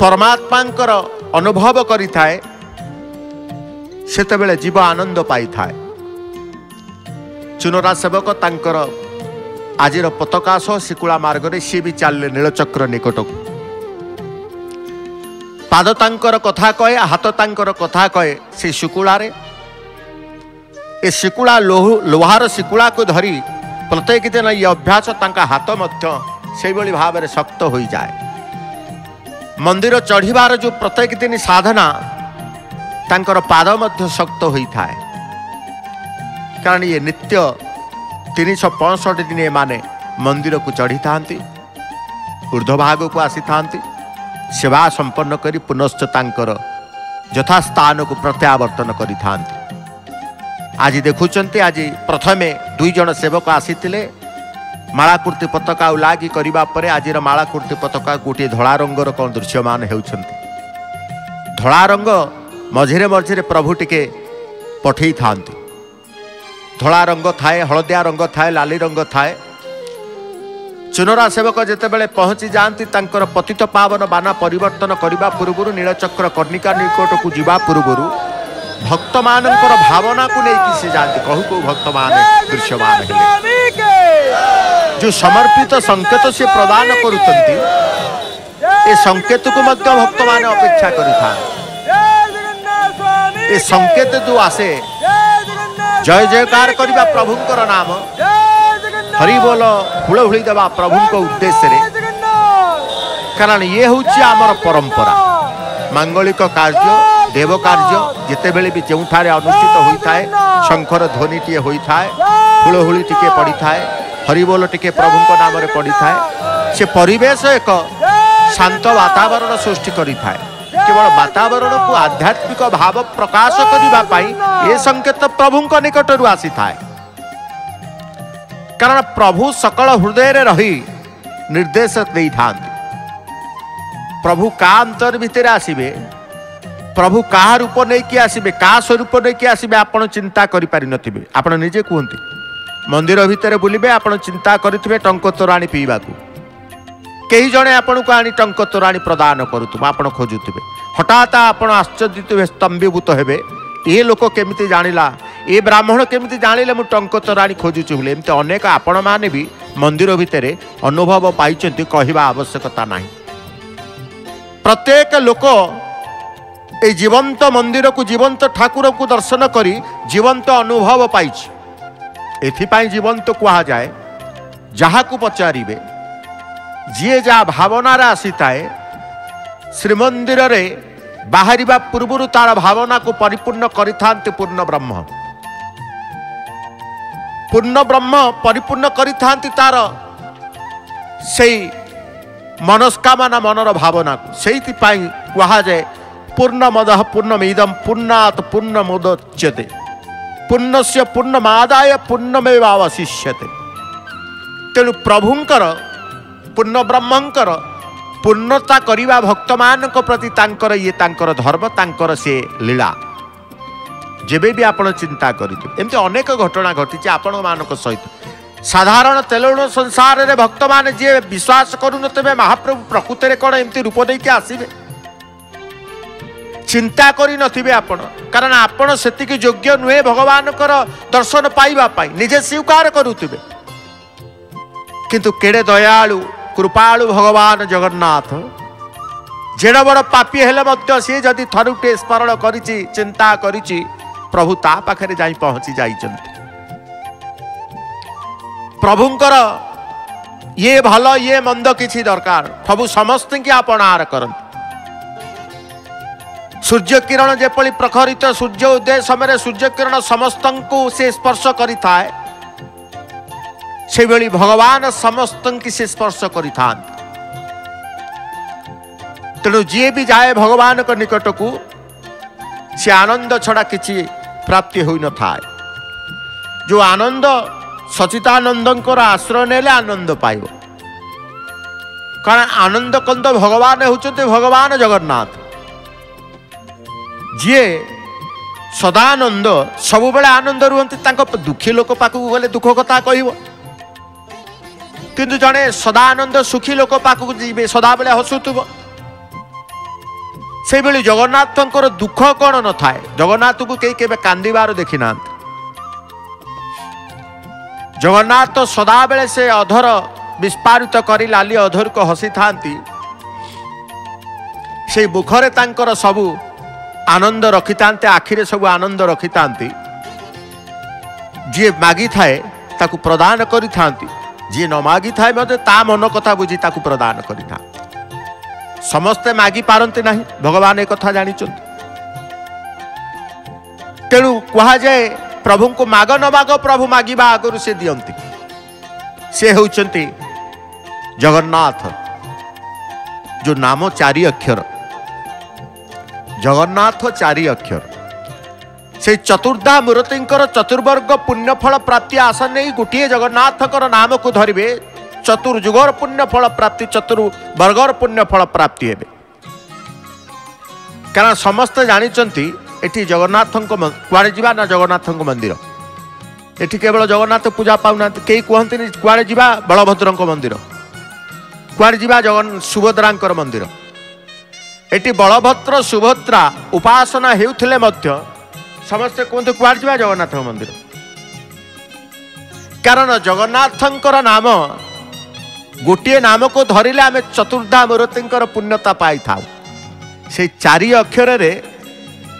ପରମାତ୍ମାଙ୍କର ଅନୁଭବ କରିଥାଏ ସେତେବେଳେ ଜୀବ ଆନନ୍ଦ ପାଇଥାଏ। ଚୁନରା ସେବକ ତାଙ୍କର ଆଜିର ପତାକା ସହ ଶିକୁଳା ମାର୍ଗରେ ସିଏ ବି ଚାଲିଲେ ନୀଳଚକ୍ର ନିକଟକୁ। ପାଦ ତାଙ୍କର କଥା କହେ ହାତ ତାଙ୍କର କଥା କହେ ସେ ଶିକୁଳାରେ। ଏ ଶିକୁଳା ଲୋହ ଲୁହାର ଶିକୁଳାକୁ ଧରି ପ୍ରତ୍ୟେକ ଦିନ ଏ ଅଭ୍ୟାସ ତାଙ୍କ ହାତ ମଧ୍ୟ ସେଇଭଳି ଭାବରେ ଶକ୍ତ ହୋଇଯାଏ। ମନ୍ଦିର ଚଢ଼ିବାର ଯେଉଁ ପ୍ରତ୍ୟେକ ଦିନ ସାଧନା ତାଙ୍କର ପାଦ ମଧ୍ୟ ଶକ୍ତ ହୋଇଥାଏ। କାରଣ ଇଏ ନିତ୍ୟ ତିନିଶହ ପଞ୍ଚଷଠି ଦିନ ଏମାନେ ମନ୍ଦିରକୁ ଚଢ଼ିଥାନ୍ତି ଉର୍ଦ୍ଧ୍ୱ ଭାଗକୁ ଆସିଥାନ୍ତି। ସେବା ସମ୍ପନ୍ନ କରି ପୁନଶ୍ଚ ତାଙ୍କର ଯଥାସ୍ଥାନକୁ ପ୍ରତ୍ୟାବର୍ତ୍ତନ କରିଥାନ୍ତି। ଆଜି ଦେଖୁଛନ୍ତି ଆଜି ପ୍ରଥମେ ଦୁଇ ଜଣ ସେବକ ଆସିଥିଲେ। ମାଳାକୃତି ପତାକା ଉଲାଗି କରିବା ପରେ ଆଜିର ମାଳାକୃତି ପତାକା ଗୋଟିଏ ଧଳା ରଙ୍ଗର କ'ଣ ଦୃଶ୍ୟମାନ ହେଉଛନ୍ତି। ଧଳା ରଙ୍ଗ ମଝିରେ ମଝିରେ ପ୍ରଭୁ ଟିକେ ପଠେଇଥାନ୍ତି। ଧଳା ରଙ୍ଗ ଥାଏ ହଳଦିଆ ରଙ୍ଗ ଥାଏ ଲାଲି ରଙ୍ଗ ଥାଏ। ଚୁନରା ସେବକ ଯେତେବେଳେ ପହଞ୍ଚି ଯାଆନ୍ତି ତାଙ୍କର ପତିତ ପାବନ ବାନା ପରିବର୍ତ୍ତନ କରିବା ପୂର୍ବରୁ ନୀଳଚକ୍ର କର୍ଣ୍ଣିକା ନିକଟକୁ ଯିବା ପୂର୍ବରୁ ଭକ୍ତମାନଙ୍କର ଭାବନାକୁ ନେଇକି ସେ ଯାଆନ୍ତି। କହୁ କହୁ ଭକ୍ତମାନେ ଦୃଶ୍ୟମାନ ହେଲେ। ଯେଉଁ ସମର୍ପିତ ସଙ୍କେତ ସେ ପ୍ରଦାନ କରୁଛନ୍ତି ଏ ସଙ୍କେତକୁ ମଧ୍ୟ ଭକ୍ତମାନେ ଅପେକ୍ଷା କରିଥାନ୍ତି। ଏ ସଙ୍କେତ ଯେଉଁ ଆସେ ଜୟ ଜୟକାର କରିବା ପ୍ରଭୁଙ୍କର ନାମ হরিবোল হুড়হুড়ি দেওয়া প্রভুঙ্ উদ্দেশ্যে কারণ ইয়ে হচ্ছে আমার পরম্পরা মাঙ্গলিক কার্য দেব কার্য যেতবে বি যেঠার অনুষ্ঠিত হয়ে থাকে শঙ্খর ধ্বনিটিয়ে হয়ে থাকে হুড়হুড়ি টিকে পড়ি থাকে হরিবোল টিকে প্রভুঙ্ নামে পড়ি থাকে সে পরিবেশ এক শান্ত বাতাবরণ সৃষ্টি করে থাকে কেবল বাতাবরণকু আধ্যাত্মিক ভাব প্রকাশ করা এ সংকেত প্রভুঙ্ নিকটর আসি থাকে କାରଣ ପ୍ରଭୁ ସକଳ ହୃଦୟରେ ରହି ନିର୍ଦ୍ଦେଶ ଦେଇଥାନ୍ତି। ପ୍ରଭୁ କାହା ଅନ୍ତର ଭିତରେ ଆସିବେ? ପ୍ରଭୁ କାହା ରୂପ ନେଇକି ଆସିବେ? କାହା ସ୍ୱରୂପ ନେଇକି ଆସିବେ? ଆପଣ ଚିନ୍ତା କରିପାରିନଥିବେ। ଆପଣ ନିଜେ କୁହନ୍ତି ମନ୍ଦିର ଭିତରେ ବୁଲିବେ ଆପଣ ଚିନ୍ତା କରିଥିବେ ଟଙ୍କ ତୋରାଣି ପିଇବାକୁ। କେହି ଜଣେ ଆପଣଙ୍କୁ ଆଣି ଟଙ୍କ ତୋରାଣି ପ୍ରଦାନ କରୁଥିବ ଆପଣ ଖୋଜୁଥିବେ। ହଠାତ୍ ଆପଣ ଆଶ୍ଚର୍ଯ୍ୟ ସ୍ତମ୍ଭୀଭୂତ ହେବେ। ଏ ଲୋକ କେମିତି ଜାଣିଲା ଏ ବ୍ରାହ୍ମଣ କେମିତି ଜାଣିଲେ ମୁଁ ଟଙ୍କ ତୋରାଣୀ ଖୋଜୁଛି ବୋଲି ଏମିତି ଅନେକ ଆପଣମାନେ ବି ମନ୍ଦିର ଭିତରେ ଅନୁଭବ ପାଇଛନ୍ତି କହିବା ଆବଶ୍ୟକତା ନାହିଁ ପ୍ରତ୍ୟେକ ଲୋକ ଏଇ ଜୀବନ୍ତ ମନ୍ଦିରକୁ ଜୀବନ୍ତ ଠାକୁରଙ୍କୁ ଦର୍ଶନ କରି ଜୀବନ୍ତ ଅନୁଭବ ପାଇଛି ଏଥିପାଇଁ ଜୀବନ୍ତ କୁହାଯାଏ ଯାହାକୁ ପଚାରିବେ ଯିଏ ଯାହା ଭାବନାରେ ଆସିଥାଏ ଶ୍ରୀମନ୍ଦିରରେ ବାହାରିବା ପୂର୍ବରୁ ତାର ଭାବନାକୁ ପରିପୂର୍ଣ୍ଣ କରିଥାନ୍ତି ପୂର୍ଣ୍ଣ ବ୍ରହ୍ମ ପୂର୍ଣ୍ଣ ବ୍ରହ୍ମ ପରିପୂର୍ଣ୍ଣ କରିଥାନ୍ତି ତାର ସେଇ ମନସ୍କାମନା ମନର ଭାବନାକୁ। ସେଇଥିପାଇଁ କୁହାଯାଏ ପୂର୍ଣ୍ଣମଦ ପୂର୍ଣ୍ଣମିଦମ ପୂର୍ଣ୍ଣାତ ପୂର୍ଣ୍ଣମୋଦଚ୍ୟତେ। ପୂର୍ଣ୍ଣସ୍ୟ ପୂର୍ଣ୍ଣମାଦାୟ ପୂର୍ଣ୍ଣମେବ ଅବଶିଷ୍ୟତେ ତେଣୁ ପ୍ରଭୁଙ୍କର ପୂର୍ଣ୍ଣ ବ୍ରହ୍ମଙ୍କର ପୂର୍ଣ୍ଣତା କରିବା ଭକ୍ତମାନଙ୍କ ପ୍ରତି ତାଙ୍କର ଇଏ ତାଙ୍କର ଧର୍ମ ତାଙ୍କର ସେ ଲୀଳା। ଯେବେ ବି ଆପଣ ଚିନ୍ତା କରିଥିବେ ଏମିତି ଅନେକ ଘଟଣା ଘଟିଛି ଆପଣମାନଙ୍କ ସହିତ। ସାଧାରଣ ତେଲୁଣ ସଂସାରରେ ଭକ୍ତମାନେ ଯିଏ ବିଶ୍ୱାସ କରୁନଥିବେ ମହାପ୍ରଭୁ ପ୍ରକୃତରେ କ'ଣ ଏମିତି ରୂପ ଦେଇକି ଆସିବେ? ଚିନ୍ତା କରିନଥିବେ ଆପଣ। କାରଣ ଆପଣ ସେତିକି ଯୋଗ୍ୟ ନୁହେଁ ଭଗବାନଙ୍କର ଦର୍ଶନ ପାଇବା ପାଇଁ। ନିଜେ ସ୍ୱୀକାର କରୁଥିବେ। କିନ୍ତୁ कृपाणु भगवान जगन्नाथ। जेड़ बड़ पापी हेले सी जदि थरुटे स्मरण कर चिंता कर प्रभु ताखे जा पहुँची जा प्रभुंर ये भल, ये मंद कि दरकार। प्रभु समस्त की आपणार कर सूर्य किरण जपरी प्रखरित सूर्य उदय समय सूर्य किरण समस्त को सी स्पर्श करें সেইভাবে ভগবান সমস্ত সে স্পর্শ করে তেণু যিয়ে বি যায় ভগবান নিকটকু, সে আনন্দ ছড়া কিছু প্রাপ্তি হয়ে নথায় যে আনন্দ সচিতানন্দঙ্কর আশ্রয় নেলে আনন্দ পাইব। কারণ আনন্দ কন্দ ভগবান হচ্ছেন ভগবান জগন্নাথ। যে সদানন্দ, সবুবেলে আনন্দ রুহতি তা দুঃখী লোক পাখু গেলে দুঃখ কথা কহব। କିନ୍ତୁ ଜଣେ ସଦାନନ୍ଦ ସୁଖୀ ଲୋକ ପାଖକୁ ଯିବେ ସଦାବେଳେ ହସୁଥିବ ସେଇଭଳି ଜଗନ୍ନାଥଙ୍କର ଦୁଃଖ କ'ଣ ନଥାଏ ଜଗନ୍ନାଥଙ୍କୁ କେହି କେବେ କାନ୍ଦିବାର ଦେଖିନାହାନ୍ତି ଜଗନ୍ନାଥ ସଦାବେଳେ ସେ ଅଧର ବିସ୍ଫାରିତ କରି ଲାଲି ଅଧରକୁ ହସିଥାନ୍ତି ସେଇ ମୁଖରେ ତାଙ୍କର ସବୁ ଆନନ୍ଦ ରଖିଥାନ୍ତି ଆଖିରେ ସବୁ ଆନନ୍ଦ ରଖିଥାନ୍ତି ଯିଏ ମାଗିଥାଏ ତାକୁ ପ୍ରଦାନ କରିଥାନ୍ତି ଯିଏ ନ ମାଗିଥାଏ ମଧ୍ୟ ତା ମନ କଥା ବୁଝି ତାକୁ ପ୍ରଦାନ କରିଥାନ୍ତି ସମସ୍ତେ ମାଗି ପାରନ୍ତି ନାହିଁ ଭଗବାନ ଏ କଥା ଜାଣିଛନ୍ତି। ତେଣୁ କୁହାଯାଏ ପ୍ରଭୁଙ୍କୁ ମାଗ ନ ମାଗ ପ୍ରଭୁ ମାଗିବା ଆଗରୁ ସେ ଦିଅନ୍ତି। ସେ ହେଉଛନ୍ତି ଜଗନ୍ନାଥ ଯେଉଁ ନାମ ଚାରି ଅକ୍ଷର। ଜଗନ୍ନାଥ ଚାରି ଅକ୍ଷର। ସେଇ ଚତୁର୍ଦ୍ଧା ମୂର୍ତ୍ତିଙ୍କର ଚତୁର୍ବର୍ଗ ପୁଣ୍ୟଫଳ ପ୍ରାପ୍ତି ଆଶା ନେଇ ଗୋଟିଏ ଜଗନ୍ନାଥଙ୍କର ନାମକୁ ଧରିବେ। ଚତୁର୍ଯୁଗର ପୁଣ୍ୟଫଳ ପ୍ରାପ୍ତି ଚତୁର୍ବର୍ଗର ପୁଣ୍ୟଫଳ ପ୍ରାପ୍ତି ହେବେ। କାରଣ ସମସ୍ତେ ଜାଣିଛନ୍ତି ଏଠି ଜଗନ୍ନାଥଙ୍କ କୁଆଡ଼େ ଯିବା ନା ଜଗନ୍ନାଥଙ୍କ ମନ୍ଦିର? ଏଠି କେବଳ ଜଗନ୍ନାଥ ପୂଜା ପାଉନାହାନ୍ତି। କେହି କୁହନ୍ତିନି କୁଆଡ଼େ ଯିବା? ବଳଭଦ୍ରଙ୍କ ମନ୍ଦିର। କୁଆଡ଼େ ଯିବା? ଜଗନ୍ ସୁଭଦ୍ରାଙ୍କର ମନ୍ଦିର। ଏଠି ବଳଭଦ୍ର ସୁଭଦ୍ରା ଉପାସନା ହେଉଥିଲେ ମଧ୍ୟ ସମସ୍ତେ କୁହନ୍ତୁ କୁଆଡ଼େ ଯିବା ଜଗନ୍ନାଥଙ୍କ ମନ୍ଦିର? କାରଣ ଜଗନ୍ନାଥଙ୍କର ନାମ ଗୋଟିଏ ନାମକୁ ଧରିଲେ ଆମେ ଚତୁର୍ଦ୍ଧା ମୂର୍ତ୍ତିଙ୍କର ପୁଣ୍ୟତା ପାଇଥାଉ। ସେଇ ଚାରି ଅକ୍ଷରରେ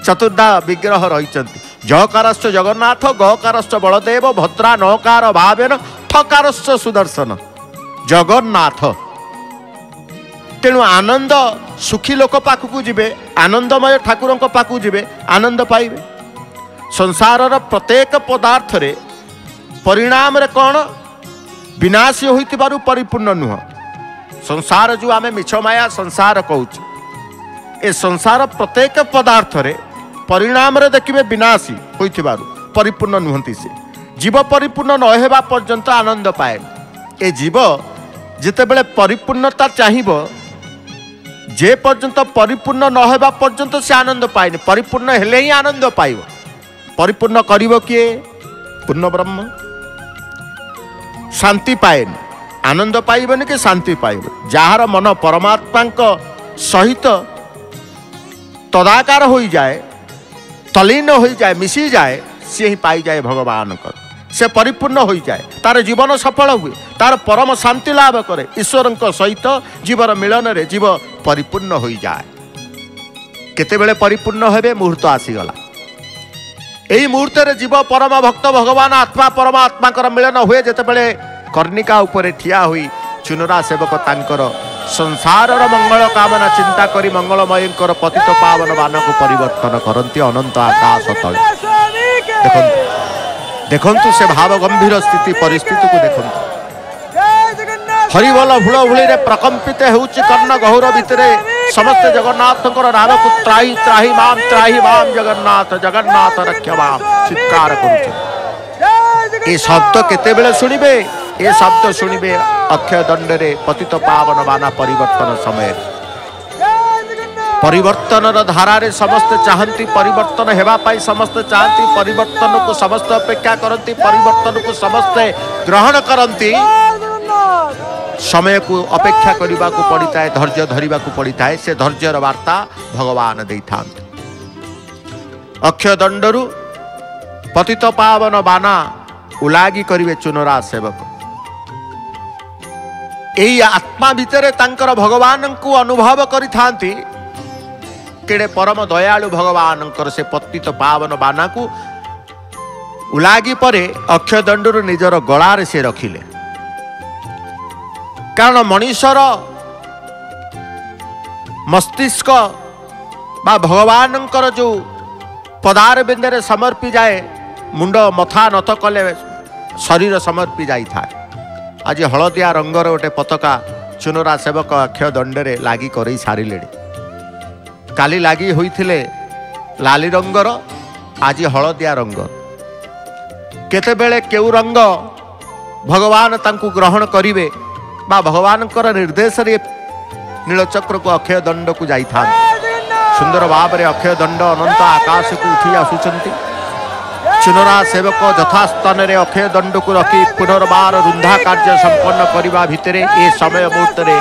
ଚତୁର୍ଦ୍ଧା ବିଗ୍ରହ ରହିଛନ୍ତି ଜକାରଶ୍ଚ ଜଗନ୍ନାଥ ଗକାରଶ୍ଚ ବଳଦେବ ଭଦ୍ରା ନକାର ଭାବେନ ଠକାରଶ୍ଚ ସୁଦର୍ଶନ। ଜଗନ୍ନାଥ। ତେଣୁ ଆନନ୍ଦ ସୁଖୀ ଲୋକ ପାଖକୁ ଯିବେ ଆନନ୍ଦମୟ ଠାକୁରଙ୍କ ପାଖକୁ ଯିବେ ଆନନ୍ଦ ପାଇବେ। ସଂସାରର ପ୍ରତ୍ୟେକ ପଦାର୍ଥରେ ପରିଣାମରେ କ'ଣ? ବିନାଶୀ ହୋଇଥିବାରୁ ପରିପୂର୍ଣ୍ଣ ନୁହଁ। ସଂସାର ଯେଉଁ ଆମେ ମିଛ ମାୟା ସଂସାର କହୁଛୁ ଏ ସଂସାର ପ୍ରତ୍ୟେକ ପଦାର୍ଥରେ ପରିଣାମରେ ଦେଖିବେ ବିନାଶୀ ହୋଇଥିବାରୁ ପରିପୂର୍ଣ୍ଣ ନୁହନ୍ତି ସେ। ଜୀବ ପରିପୂର୍ଣ୍ଣ ନ ହେବା ପର୍ଯ୍ୟନ୍ତ ଆନନ୍ଦ ପାଏ ଏ ଜୀବ ଯେତେବେଳେ ପରିପୂର୍ଣ୍ଣତା ଚାହିଁବ ଯେ ପର୍ଯ୍ୟନ୍ତ ପରିପୂର୍ଣ୍ଣ ନ ହେବା ପର୍ଯ୍ୟନ୍ତ ସେ ଆନନ୍ଦ ପାଏନି। ପରିପୂର୍ଣ୍ଣ ହେଲେ ହିଁ ଆନନ୍ଦ ପାଇବ। পরিপূর্ণ করব কি পূর্ণ ব্রহ্ম। শান্তি পায়েনি আনন্দ পাইবেনি কি শান্তি পাইব? যাহার মন পরমাত্মাঙ্ক সহিত তদাকার হয়ে যায়, তলীন হয়ে যায়, মিশি যায় সে হি পাই যায় ভগবানকর সে পরিপূর্ণ হয়ে যায়। তার জীবন সফল হুয়ে। তার পরম শান্তি লাভ করে। ঈশ্বর সহিত জীবর মিলনরে জীব পরিপূর্ণ হয়ে যায়। কেতবে পরিপূর্ণ হবে মুহূর্ত আসিগলা ଏହି ମୁହୂର୍ତ୍ତରେ ଜୀବ ପରମ ଭକ୍ତ ଭଗବାନ ଆତ୍ମା ପରମାତ୍ମାଙ୍କର ମିଳନ ହୁଏ ଯେତେବେଳେ କର୍ଣ୍ଣିକା ଉପରେ ଠିଆ ହୋଇ ଚୁନରା ସେବକ ତାଙ୍କର ସଂସାରର ମଙ୍ଗଳ କାମନା ଚିନ୍ତା କରି ମଙ୍ଗଳମୟଙ୍କର ପତିତ ପାବନ ବାନକୁ ପରିବର୍ତ୍ତନ କରନ୍ତି ଅନନ୍ତ ଆକାଶ ତଳେ ସ୍ୱାମୀ କେ ଦେଖନ୍ତୁ ଦେଖନ୍ତୁ ସେ ଭାବ ଗମ୍ଭୀର ସ୍ଥିତି ପରିସ୍ଥିତିକୁ ଦେଖନ୍ତୁ ଜୟ ଜଗନ୍ନାଥ ହରିବୋଲ ହୁଳ ହୁଳିରେ ପ୍ରକମ୍ପିତ ହେଉଛି କର୍ଣ୍ଣ ଗହୌର ଭିତରେ ସମସ୍ତେ ଜଗନ୍ନାଥଙ୍କର ନାମକୁ ତ୍ରାହି ତ୍ରାହି ମାମ୍ ତ୍ରାହି ମାମ୍ ଜଗନ୍ନାଥ ଜଗନ୍ନାଥ ରକ୍ଷ ମାମ୍ ଚିତ୍କାର କରୁଛନ୍ତି ଜୟ ଏ ଶବ୍ଦ କେତେବେଳେ ଶୁଣିବେ ଏ ଶବ୍ଦ ଶୁଣିବେ ଅକ୍ଷୟ ଦଣ୍ଡରେ ପତିତ ପାବନ ବାନା ପରିବର୍ତ୍ତନ ସମୟରେ ଜଗନ୍ନାଥ ପରିବର୍ତ୍ତନର ଧାରାରେ ସମସ୍ତେ ଚାହାନ୍ତି ପରିବର୍ତ୍ତନ ହେବା ପାଇଁ ସମସ୍ତେ ଚାହାନ୍ତି ପରିବର୍ତ୍ତନକୁ ସମସ୍ତେ ଅପେକ୍ଷା କରନ୍ତି ପରିବର୍ତ୍ତନକୁ ସମସ୍ତେ ଗ୍ରହଣ କରନ୍ତି ଜୟ ଜଗନ୍ନାଥ ସମୟକୁ ଅପେକ୍ଷା କରିବାକୁ ପଡ଼ିଥାଏ ଧୈର୍ଯ୍ୟ ଧରିବାକୁ ପଡ଼ିଥାଏ ସେ ଧୈର୍ଯ୍ୟର ବାର୍ତ୍ତା ଭଗବାନ ଦେଇଥାନ୍ତି। ଅକ୍ଷୟ ଦଣ୍ଡରୁ ପତିତ ପାବନ ବାନା ଉଲାଗି କରିବେ ଚୁନରା ସେବକ। ଏହି ଆତ୍ମା ଭିତରେ ତାଙ୍କର ଭଗବାନଙ୍କୁ ଅନୁଭବ କରିଥାନ୍ତି। କେଡ଼େ ପରମ ଦୟାଳୁ ଭଗବାନଙ୍କର ସେ ପତିତ ପାବନ ବାନାକୁ ଉଲାଗି ପରେ ଅକ୍ଷୟ ଦଣ୍ଡରୁ ନିଜର ଗଳାରେ ସେ ରଖିଲେ। କାରଣ ମଣିଷର ମସ୍ତିଷ୍କ ବା ଭଗବାନଙ୍କର ଯେଉଁ ପଦାର ବିନ୍ଦରେ ସମର୍ପି ଯାଏ ମୁଣ୍ଡ ମଥା ନଥ କଲେ ଶରୀର ସମର୍ପି ଯାଇଥାଏ ଆଜି ହଳଦିଆ ରଙ୍ଗର ଗୋଟେ ପତାକା ଚୁନରା ସେବକ ଅକ୍ଷୟ ଦଣ୍ଡରେ ଲାଗି କରେଇ ସାରିଲେଣି। କାଲି ଲାଗି ହୋଇଥିଲେ ଲାଲି ରଙ୍ଗର ଆଜି ହଳଦିଆ ରଙ୍ଗର କେତେବେଳେ କେଉଁ ରଙ୍ଗ ଭଗବାନ ତାଙ୍କୁ ଗ୍ରହଣ କରିବେ ବା ଭଗବାନଙ୍କର ନିର୍ଦ୍ଦେଶରେ ନୀଳଚକ୍ରକୁ ଅକ୍ଷୟ ଦଣ୍ଡକୁ ଯାଇଥାନ୍ତି। ସୁନ୍ଦର ଭାବରେ ଅକ୍ଷୟ ଦଣ୍ଡ ଅନନ୍ତ ଆକାଶକୁ ଉଠି ଆସୁଛନ୍ତି। ଚୁନରା ସେବକ ଯଥାସ୍ଥାନରେ ଅକ୍ଷୟ ଦଣ୍ଡକୁ ରଖି ପୁନର୍ବାର ରୁନ୍ଧା କାର୍ଯ୍ୟ ସମ୍ପନ୍ନ କରିବା ଭିତରେ ଏ ସମୟ ମୁହୂର୍ତ୍ତରେ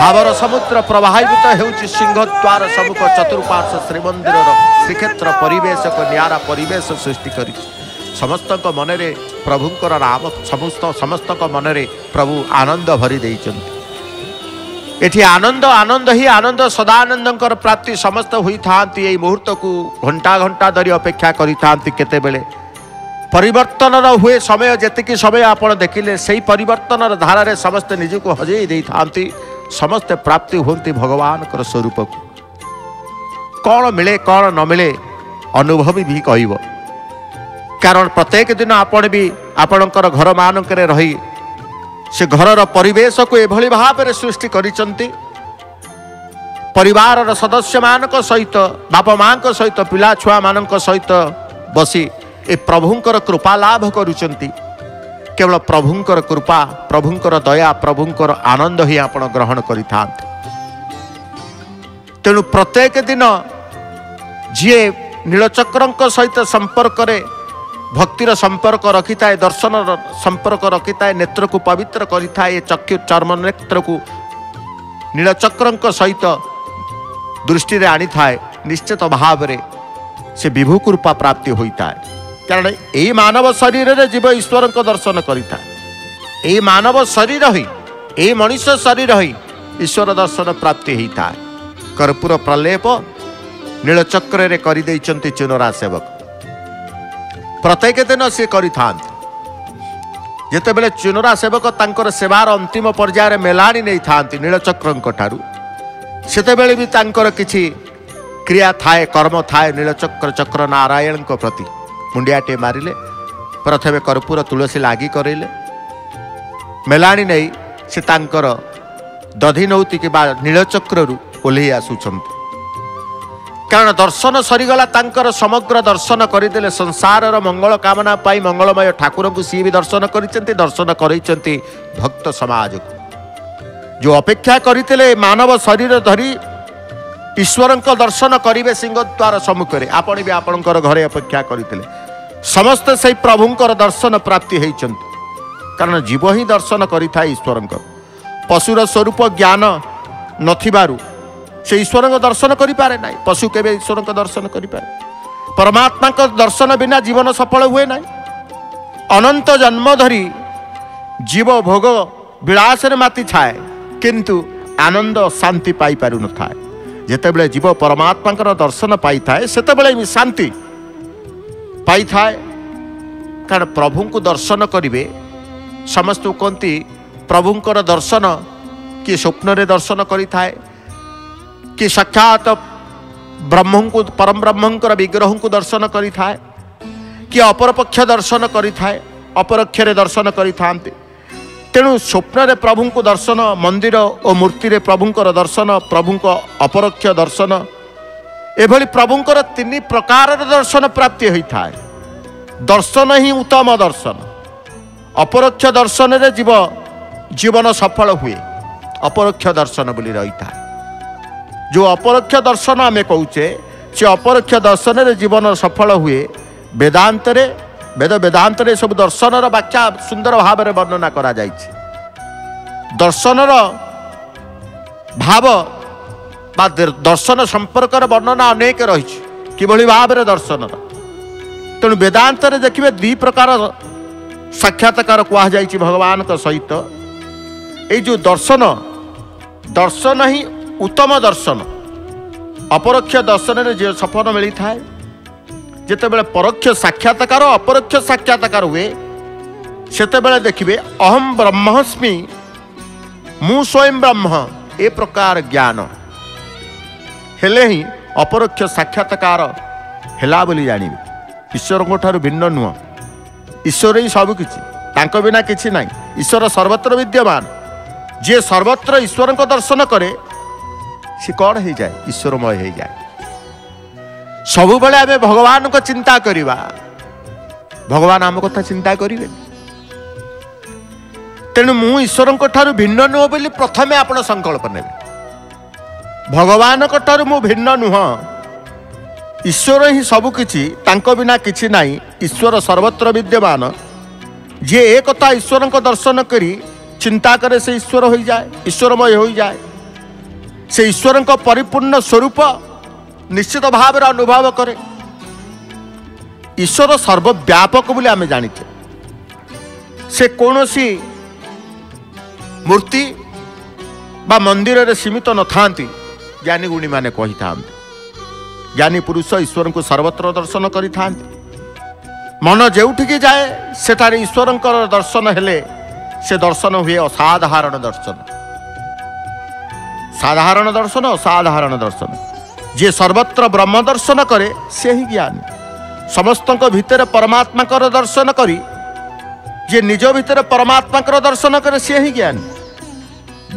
ଭାବର ସମୁଦ୍ର ପ୍ରବାହିତ ହେଉଛି ସିଂହଦ୍ୱାର ସମ୍ମୁଖ ଚତୁଃପାର୍ଶ୍ୱ ଶ୍ରୀମନ୍ଦିରର ଶ୍ରୀକ୍ଷେତ୍ର ପରିବେଶକ ନିଆରା ପରିବେଶ ସୃଷ୍ଟି କରିଛି। ସମସ୍ତଙ୍କ ମନରେ ପ୍ରଭୁଙ୍କର ନାମ ସମସ୍ତ ସମସ୍ତଙ୍କ ମନରେ ପ୍ରଭୁ ଆନନ୍ଦ ଭରି ଦେଇଛନ୍ତି। ଏଠି ଆନନ୍ଦ ଆନନ୍ଦ ହିଁ ଆନନ୍ଦ ସଦାନନ୍ଦଙ୍କର ପ୍ରାପ୍ତି ସମସ୍ତ ହୋଇଥାନ୍ତି। ଏଇ ମୁହୂର୍ତ୍ତକୁ ଘଣ୍ଟା ଘଣ୍ଟା ଧରି ଅପେକ୍ଷା କରିଥାନ୍ତି କେତେବେଳେ। ପରିବର୍ତ୍ତନର ହୁଏ ସମୟ ଯେତିକି ସମୟ ଆପଣ ଦେଖିଲେ ସେଇ ପରିବର୍ତ୍ତନର ଧାରାରେ ସମସ୍ତେ ନିଜକୁ ହଜେଇ ଦେଇଥାନ୍ତି। ସମସ୍ତେ ପ୍ରାପ୍ତି ହୁଅନ୍ତି ଭଗବାନଙ୍କର ସ୍ୱରୂପକୁ। କ'ଣ ମିଳେ କ'ଣ ନ ମିଳେ ଅନୁଭବୀ ବି କହିବ। କାରଣ ପ୍ରତ୍ୟେକ ଦିନ ଆପଣ ବି ଆପଣଙ୍କର ଘରମାନଙ୍କରେ ରହି ସେ ଘରର ପରିବେଶକୁ ଏଭଳି ଭାବରେ ସୃଷ୍ଟି କରିଛନ୍ତି। ପରିବାରର ସଦସ୍ୟମାନଙ୍କ ସହିତ ବାପା ମାଙ୍କ ସହିତ ପିଲା ଛୁଆମାନଙ୍କ ସହିତ ବସି ଏ ପ୍ରଭୁଙ୍କର କୃପା ଲାଭ କରୁଛନ୍ତି। କେବଳ ପ୍ରଭୁଙ୍କର କୃପା ପ୍ରଭୁଙ୍କର ଦୟା ପ୍ରଭୁଙ୍କର ଆନନ୍ଦ ହିଁ ଆପଣ ଗ୍ରହଣ କରିଥାନ୍ତି। ତେଣୁ ପ୍ରତ୍ୟେକ ଦିନ ଯିଏ ନୀଳଚକ୍ରଙ୍କ ସହିତ ସମ୍ପର୍କରେ ଭକ୍ତିର ସମ୍ପର୍କ ରଖିଥାଏ ଦର୍ଶନର ସମ୍ପର୍କ ରଖିଥାଏ ନେତ୍ରକୁ ପବିତ୍ର କରିଥାଏ ଏ ଚକ୍ଷୁ ଚର୍ମ ନେତ୍ରକୁ ନୀଳଚକ୍ରଙ୍କ ସହିତ ଦୃଷ୍ଟିରେ ଆଣିଥାଏ ନିଶ୍ଚିତ ଭାବରେ ସେ ବିଭୁ କୃପା ପ୍ରାପ୍ତି ହୋଇଥାଏ କାରଣ ଏଇ ମାନବ ଶରୀରରେ ଜୀବ ଈଶ୍ୱରଙ୍କ ଦର୍ଶନ କରିଥାଏ ଏଇ ମାନବ ଶରୀର ହିଁ ଏଇ ମଣିଷ ଶରୀର ହିଁ ଈଶ୍ୱର ଦର୍ଶନ ପ୍ରାପ୍ତି ହେଇଥାଏ କର୍ପୂର ପ୍ରଲେପ ନୀଳଚକ୍ରରେ କରିଦେଇଛନ୍ତି ଚୁନରା ସେବକ ପ୍ରତ୍ୟେକ ଦିନ ସେ କରିଥାନ୍ତି। ଯେତେବେଳେ ଚୁନରା ସେବକ ତାଙ୍କର ସେବାର ଅନ୍ତିମ ପର୍ଯ୍ୟାୟରେ ମେଲାଣି ନେଇଥାନ୍ତି ନୀଳଚକ୍ରଙ୍କ ଠାରୁ ସେତେବେଳେ ବି ତାଙ୍କର କିଛି କ୍ରିୟା ଥାଏ କର୍ମ ଥାଏ ନୀଳଚକ୍ର ଚକ୍ର ନାରାୟଣଙ୍କ ପ୍ରତି। ମୁଣ୍ଡିଆଟିଏ ମାରିଲେ ପ୍ରଥମେ କର୍ପୂର ତୁଳସୀ ଲାଗି କରେଇଲେ। ମେଲାଣି ନେଇ ସେ ତାଙ୍କର ଦଧିନୌତି କିମ୍ବା ନୀଳଚକ୍ରରୁ ଓହ୍ଲେଇ ଆସୁଛନ୍ତି। କାରଣ ଦର୍ଶନ ସରିଗଲା ତାଙ୍କର ସମଗ୍ର ଦର୍ଶନ କରିଦେଲେ। ସଂସାରର ମଙ୍ଗଳ କାମନା ପାଇଁ ମଙ୍ଗଳମୟ ଠାକୁରଙ୍କୁ ସିଏ ବି ଦର୍ଶନ କରିଛନ୍ତି ଦର୍ଶନ କରାଇଛନ୍ତି ଭକ୍ତ ସମାଜକୁ। ଯେଉଁ ଅପେକ୍ଷା କରିଥିଲେ ମାନବ ଶରୀର ଧରି ଈଶ୍ୱରଙ୍କ ଦର୍ଶନ କରିବେ ସିଂହଦ୍ୱାର ସମ୍ମୁଖରେ ଆପଣ ବି ଆପଣଙ୍କର ଘରେ ଅପେକ୍ଷା କରିଥିଲେ। ସମସ୍ତେ ସେଇ ପ୍ରଭୁଙ୍କର ଦର୍ଶନ ପ୍ରାପ୍ତି ହେଇଛନ୍ତି। କାରଣ ଜୀବ ହିଁ ଦର୍ଶନ କରିଥାଏ ଈଶ୍ୱରଙ୍କ। ପଶୁର ସ୍ୱରୂପ ଜ୍ଞାନ ନଥିବାରୁ ସେ ଈଶ୍ୱରଙ୍କ ଦର୍ଶନ କରିପାରେ ନାହିଁ ପଶୁ କେବେ ଈଶ୍ୱରଙ୍କ ଦର୍ଶନ କରିପାରେ ପରମାତ୍ମାଙ୍କ ଦର୍ଶନ ବିନା ଜୀବନ ସଫଳ ହୁଏ ନାହିଁ ଅନନ୍ତ ଜନ୍ମ ଧରି ଜୀବ ଭୋଗ ବିଳାସରେ ମାତିଥାଏ କିନ୍ତୁ ଆନନ୍ଦ ଶାନ୍ତି ପାଇପାରୁନଥାଏ ଯେତେବେଳେ ଜୀବ ପରମାତ୍ମାଙ୍କର ଦର୍ଶନ ପାଇଥାଏ ସେତେବେଳେ ହିଁ ଶାନ୍ତି ପାଇଥାଏ କାରଣ ପ୍ରଭୁଙ୍କୁ ଦର୍ଶନ କରିବେ ସମସ୍ତଙ୍କୁ କହନ୍ତି ପ୍ରଭୁଙ୍କର ଦର୍ଶନ କିଏ ସ୍ୱପ୍ନରେ ଦର୍ଶନ କରିଥାଏ କିଏ ସାକ୍ଷାତ ବ୍ରହ୍ମଙ୍କୁ ପରମ ବ୍ରହ୍ମଙ୍କର ବିଗ୍ରହଙ୍କୁ ଦର୍ଶନ କରିଥାଏ କିଏ ଅପରପକ୍ଷ ଦର୍ଶନ କରିଥାଏ ଅପରକ୍ଷରେ ଦର୍ଶନ କରିଥାନ୍ତି ତେଣୁ ସ୍ୱପ୍ନରେ ପ୍ରଭୁଙ୍କୁ ଦର୍ଶନ ମନ୍ଦିର ଓ ମୂର୍ତ୍ତିରେ ପ୍ରଭୁଙ୍କର ଦର୍ଶନ ପ୍ରଭୁଙ୍କ ଅପରୋକ୍ଷ ଦର୍ଶନ ଏଭଳି ପ୍ରଭୁଙ୍କର ତିନି ପ୍ରକାରର ଦର୍ଶନ ପ୍ରାପ୍ତି ହୋଇଥାଏ ଦର୍ଶନ ହିଁ ଉତ୍ତମ ଦର୍ଶନ ଅପରୋକ୍ଷ ଦର୍ଶନରେ ଯିବ ଜୀବନ ସଫଳ ହୁଏ ଅପରୋକ୍ଷ ଦର୍ଶନ ବୋଲି ରହିଥାଏ ଯେଉଁ ଅପରୋକ୍ଷ ଦର୍ଶନ ଆମେ କହୁଛେ ସେ ଅପରୋକ୍ଷ ଦର୍ଶନରେ ଜୀବନ ସଫଳ ହୁଏ ବେଦାନ୍ତରେ ବେଦ ବେଦାନ୍ତରେ ସବୁ ଦର୍ଶନର ବାଖ୍ୟା ସୁନ୍ଦର ଭାବରେ ବର୍ଣ୍ଣନା କରାଯାଇଛି ଦର୍ଶନର ଭାବ ବା ଦର୍ଶନ ସମ୍ପର୍କର ବର୍ଣ୍ଣନା ଅନେକ ରହିଛି କିଭଳି ଭାବରେ ଦର୍ଶନର ତେଣୁ ବେଦାନ୍ତରେ ଦେଖିବେ ଦୁଇ ପ୍ରକାର ସାକ୍ଷାତକାର କୁହାଯାଇଛି ଭଗବାନଙ୍କ ସହିତ ଏଇ ଯେଉଁ ଦର୍ଶନ ଦର୍ଶନ ହିଁ ଉତ୍ତମ ଦର୍ଶନ ଅପରୋକ୍ଷ ଦର୍ଶନରେ ଯେ ସଫଳ ମିଳିଥାଏ ଯେତେବେଳେ ପରୋକ୍ଷ ସାକ୍ଷାତକାର ଅପରୋକ୍ଷ ସାକ୍ଷାତକାର ହୁଏ ସେତେବେଳେ ଦେଖିବେ ଅହମ୍ ବ୍ରହ୍ମସ୍ମି ମୁଁ ସ୍ୱୟଂ ବ୍ରହ୍ମ ଏ ପ୍ରକାର ଜ୍ଞାନ ହେଲେ ହିଁ ଅପରୋକ୍ଷ ସାକ୍ଷାତକାର ହେଲା ବୋଲି ଜାଣିବେ ଈଶ୍ୱରଙ୍କ ଠାରୁ ଭିନ୍ନ ନୁହଁ ଈଶ୍ୱର ହିଁ ସବୁ କିଛି ତାଙ୍କ ବିନା କିଛି ନାହିଁ ଈଶ୍ୱର ସର୍ବତ୍ର ବିଦ୍ୟମାନ ଯିଏ ସର୍ବତ୍ର ଈଶ୍ୱରଙ୍କ ଦର୍ଶନ କରେ ସେ କ'ଣ ହେଇଯାଏ? ଈଶ୍ୱରମୟ ହେଇଯାଏ। ସବୁବେଳେ ଆମେ ଭଗବାନଙ୍କ ଚିନ୍ତା କରିବା। ଭଗବାନ ଆମ କଥା ଚିନ୍ତା କରିବେନି ତେଣୁ ମୁଁ ଈଶ୍ୱରଙ୍କ ଠାରୁ ଭିନ୍ନ ନୁହଁ ବୋଲି ପ୍ରଥମେ ଆପଣ ସଂକଳ୍ପ ନେବେ। ଭଗବାନଙ୍କ ଠାରୁ ମୁଁ ଭିନ୍ନ ନୁହଁ। ଈଶ୍ୱର ହିଁ ସବୁ କିଛି ତାଙ୍କ ବିନା କିଛି ନାହିଁ। ଈଶ୍ୱର ସର୍ବତ୍ର ବିଦ୍ୟମାନ। ଯିଏ ଏ କଥା ଈଶ୍ୱରଙ୍କ ଦର୍ଶନ କରି ଚିନ୍ତା କରେ ସେ ଈଶ୍ୱର ହୋଇଯାଏ ଈଶ୍ୱରମୟ ହୋଇଯାଏ। ସେ ଈଶ୍ୱରଙ୍କ ପରିପୂର୍ଣ୍ଣ ସ୍ୱରୂପ ନିଶ୍ଚିତ ଭାବରେ ଅନୁଭବ କରେ। ଈଶ୍ୱର ସର୍ବବ୍ୟାପକ ବୋଲି ଆମେ ଜାଣିଛେ। ସେ କୌଣସି ମୂର୍ତ୍ତି ବା ମନ୍ଦିରରେ ସୀମିତ ନଥାନ୍ତି ଜ୍ଞାନୀ ଗୁଣୀମାନେ କହିଥାନ୍ତି। ଜ୍ଞାନୀ ପୁରୁଷ ଈଶ୍ୱରଙ୍କୁ ସର୍ବତ୍ର ଦର୍ଶନ କରିଥାନ୍ତି। ମନ ଯେଉଁଠିକି ଯାଏ ସେଠାରେ ଈଶ୍ୱରଙ୍କର ଦର୍ଶନ ହେଲେ ସେ ଦର୍ଶନ ହୁଏ ଅସାଧାରଣ ଦର୍ଶନ। ସାଧାରଣ ଦର୍ଶନ ଅସାଧାରଣ ଦର୍ଶନ। ଯିଏ ସର୍ବତ୍ର ବ୍ରହ୍ମ ଦର୍ଶନ କରେ ସେ ହିଁ ଜ୍ଞାନୀ। ସମସ୍ତଙ୍କ ଭିତରେ ପରମାତ୍ମାଙ୍କର ଦର୍ଶନ କରି ଯିଏ ନିଜ ଭିତରେ ପରମାତ୍ମାଙ୍କର ଦର୍ଶନ କରେ ସିଏ ହିଁ ଜ୍ଞାନୀ।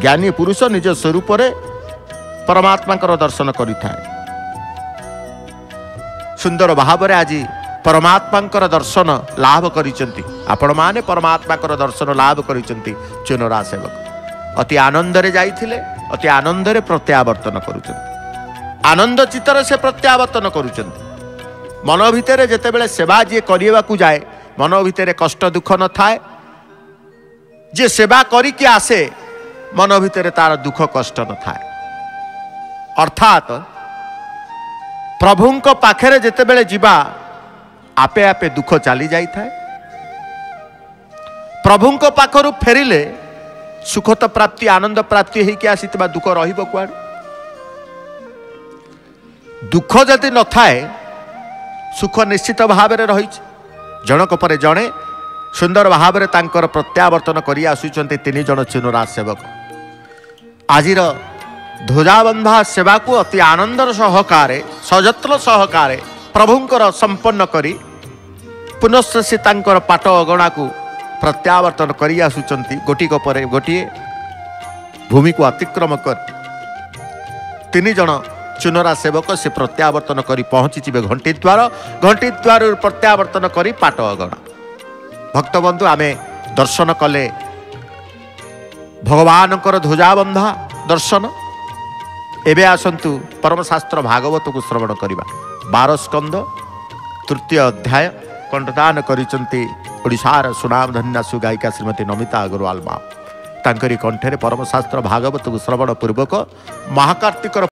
ଜ୍ଞାନୀ ପୁରୁଷ ନିଜ ସ୍ୱରୂପରେ ପରମାତ୍ମାଙ୍କର ଦର୍ଶନ କରିଥାଏ। ସୁନ୍ଦର ଭାବରେ ଆଜି ପରମାତ୍ମାଙ୍କର ଦର୍ଶନ ଲାଭ କରିଛନ୍ତି। ଆପଣମାନେ ପରମାତ୍ମାଙ୍କର ଦର୍ଶନ ଲାଭ କରିଛନ୍ତି ଚୁନରା ସେବକ। অতি আনন্দরে যাইলে অতি আনন্দরে প্রত্যাবর্তন করুছেন আনন্দ চিত্তরে সে প্রত্যাবর্তন করুছেন মন ভিতরে যেতবে সেবা যে করা যায়, মন ভিতরে কষ্ট দুঃখ নথায় যে সেবা করিকি আসে, মন ভিতরে তার দুঃখ কষ্ট নথায় অর্থাৎ, প্রভুঙ্ক পাখে যেতবে যা আপে আপে দুঃখ চালি যাই প্রভুঙ্ক পাখর ফেরিলে ସୁଖ ତ ପ୍ରାପ୍ତି ଆନନ୍ଦ ପ୍ରାପ୍ତି ହେଇକି ଆସିଥିବା ଦୁଃଖ ରହିବ କୁଆଡ଼େ ଦୁଃଖ ଯଦି ନଥାଏ ସୁଖ ନିଶ୍ଚିତ ଭାବରେ ରହିଛି। ଜଣକ ପରେ ଜଣେ ସୁନ୍ଦର ଭାବରେ ତାଙ୍କର ପ୍ରତ୍ୟାବର୍ତ୍ତନ କରି ଆସୁଛନ୍ତି ତିନି ଜଣ ଚିନୁରା ସେବକ। ଆଜିର ଧ୍ୱଜାବନ୍ଧା ସେବାକୁ ଅତି ଆନନ୍ଦର ସହକାରେ ସଯତ୍ନ ସହକାରେ ପ୍ରଭୁଙ୍କର ସମ୍ପନ୍ନ କରି ପୁନଶ୍ଚ ସେ ତାଙ୍କର ପାଟ ଅଗଣାକୁ ପ୍ରତ୍ୟାବର୍ତ୍ତନ କରି ଆସୁଛନ୍ତି ଗୋଟିକ ପରେ ଗୋଟିଏ ଭୂମିକୁ ଅତିକ୍ରମ କରି। ତିନି ଜଣ ଚୁନରା ସେବକ ସେ ପ୍ରତ୍ୟାବର୍ତ୍ତନ କରି ପହଞ୍ଚିଯିବେ ଘଣ୍ଟି ଦ୍ୱାର। ଘଣ୍ଟି ଦ୍ୱାରରୁ ପ୍ରତ୍ୟାବର୍ତ୍ତନ କରି ପାଟ ଅଗଣା। ଭକ୍ତବନ୍ଧୁ ଆମେ ଦର୍ଶନ କଲେ ଭଗବାନଙ୍କର ଧ୍ୱଜାବନ୍ଧା ଦର୍ଶନ। ଏବେ ଆସନ୍ତୁ ପରମଶାସ୍ତ୍ର ଭାଗବତକୁ ଶ୍ରବଣ କରିବା। ବାର ସ୍କନ୍ଦ ତୃତୀୟ ଅଧ୍ୟାୟ କଣ୍ଠଦାନ କରିଛନ୍ତି ଓଡ଼ିଶାର ସୁନାମଧନ୍ୟା ସୁଗାୟିକା ଶ୍ରୀମତୀ ନମିତା ଅଗ୍ରୱାଲ ମା ତାଙ୍କରି କଣ୍ଠରେ ପରମଶାସ୍ତ୍ର ଭାଗବତକୁ ଶ୍ରବଣ ପୂର୍ବକ ମହାକାର୍ତ୍ତିକର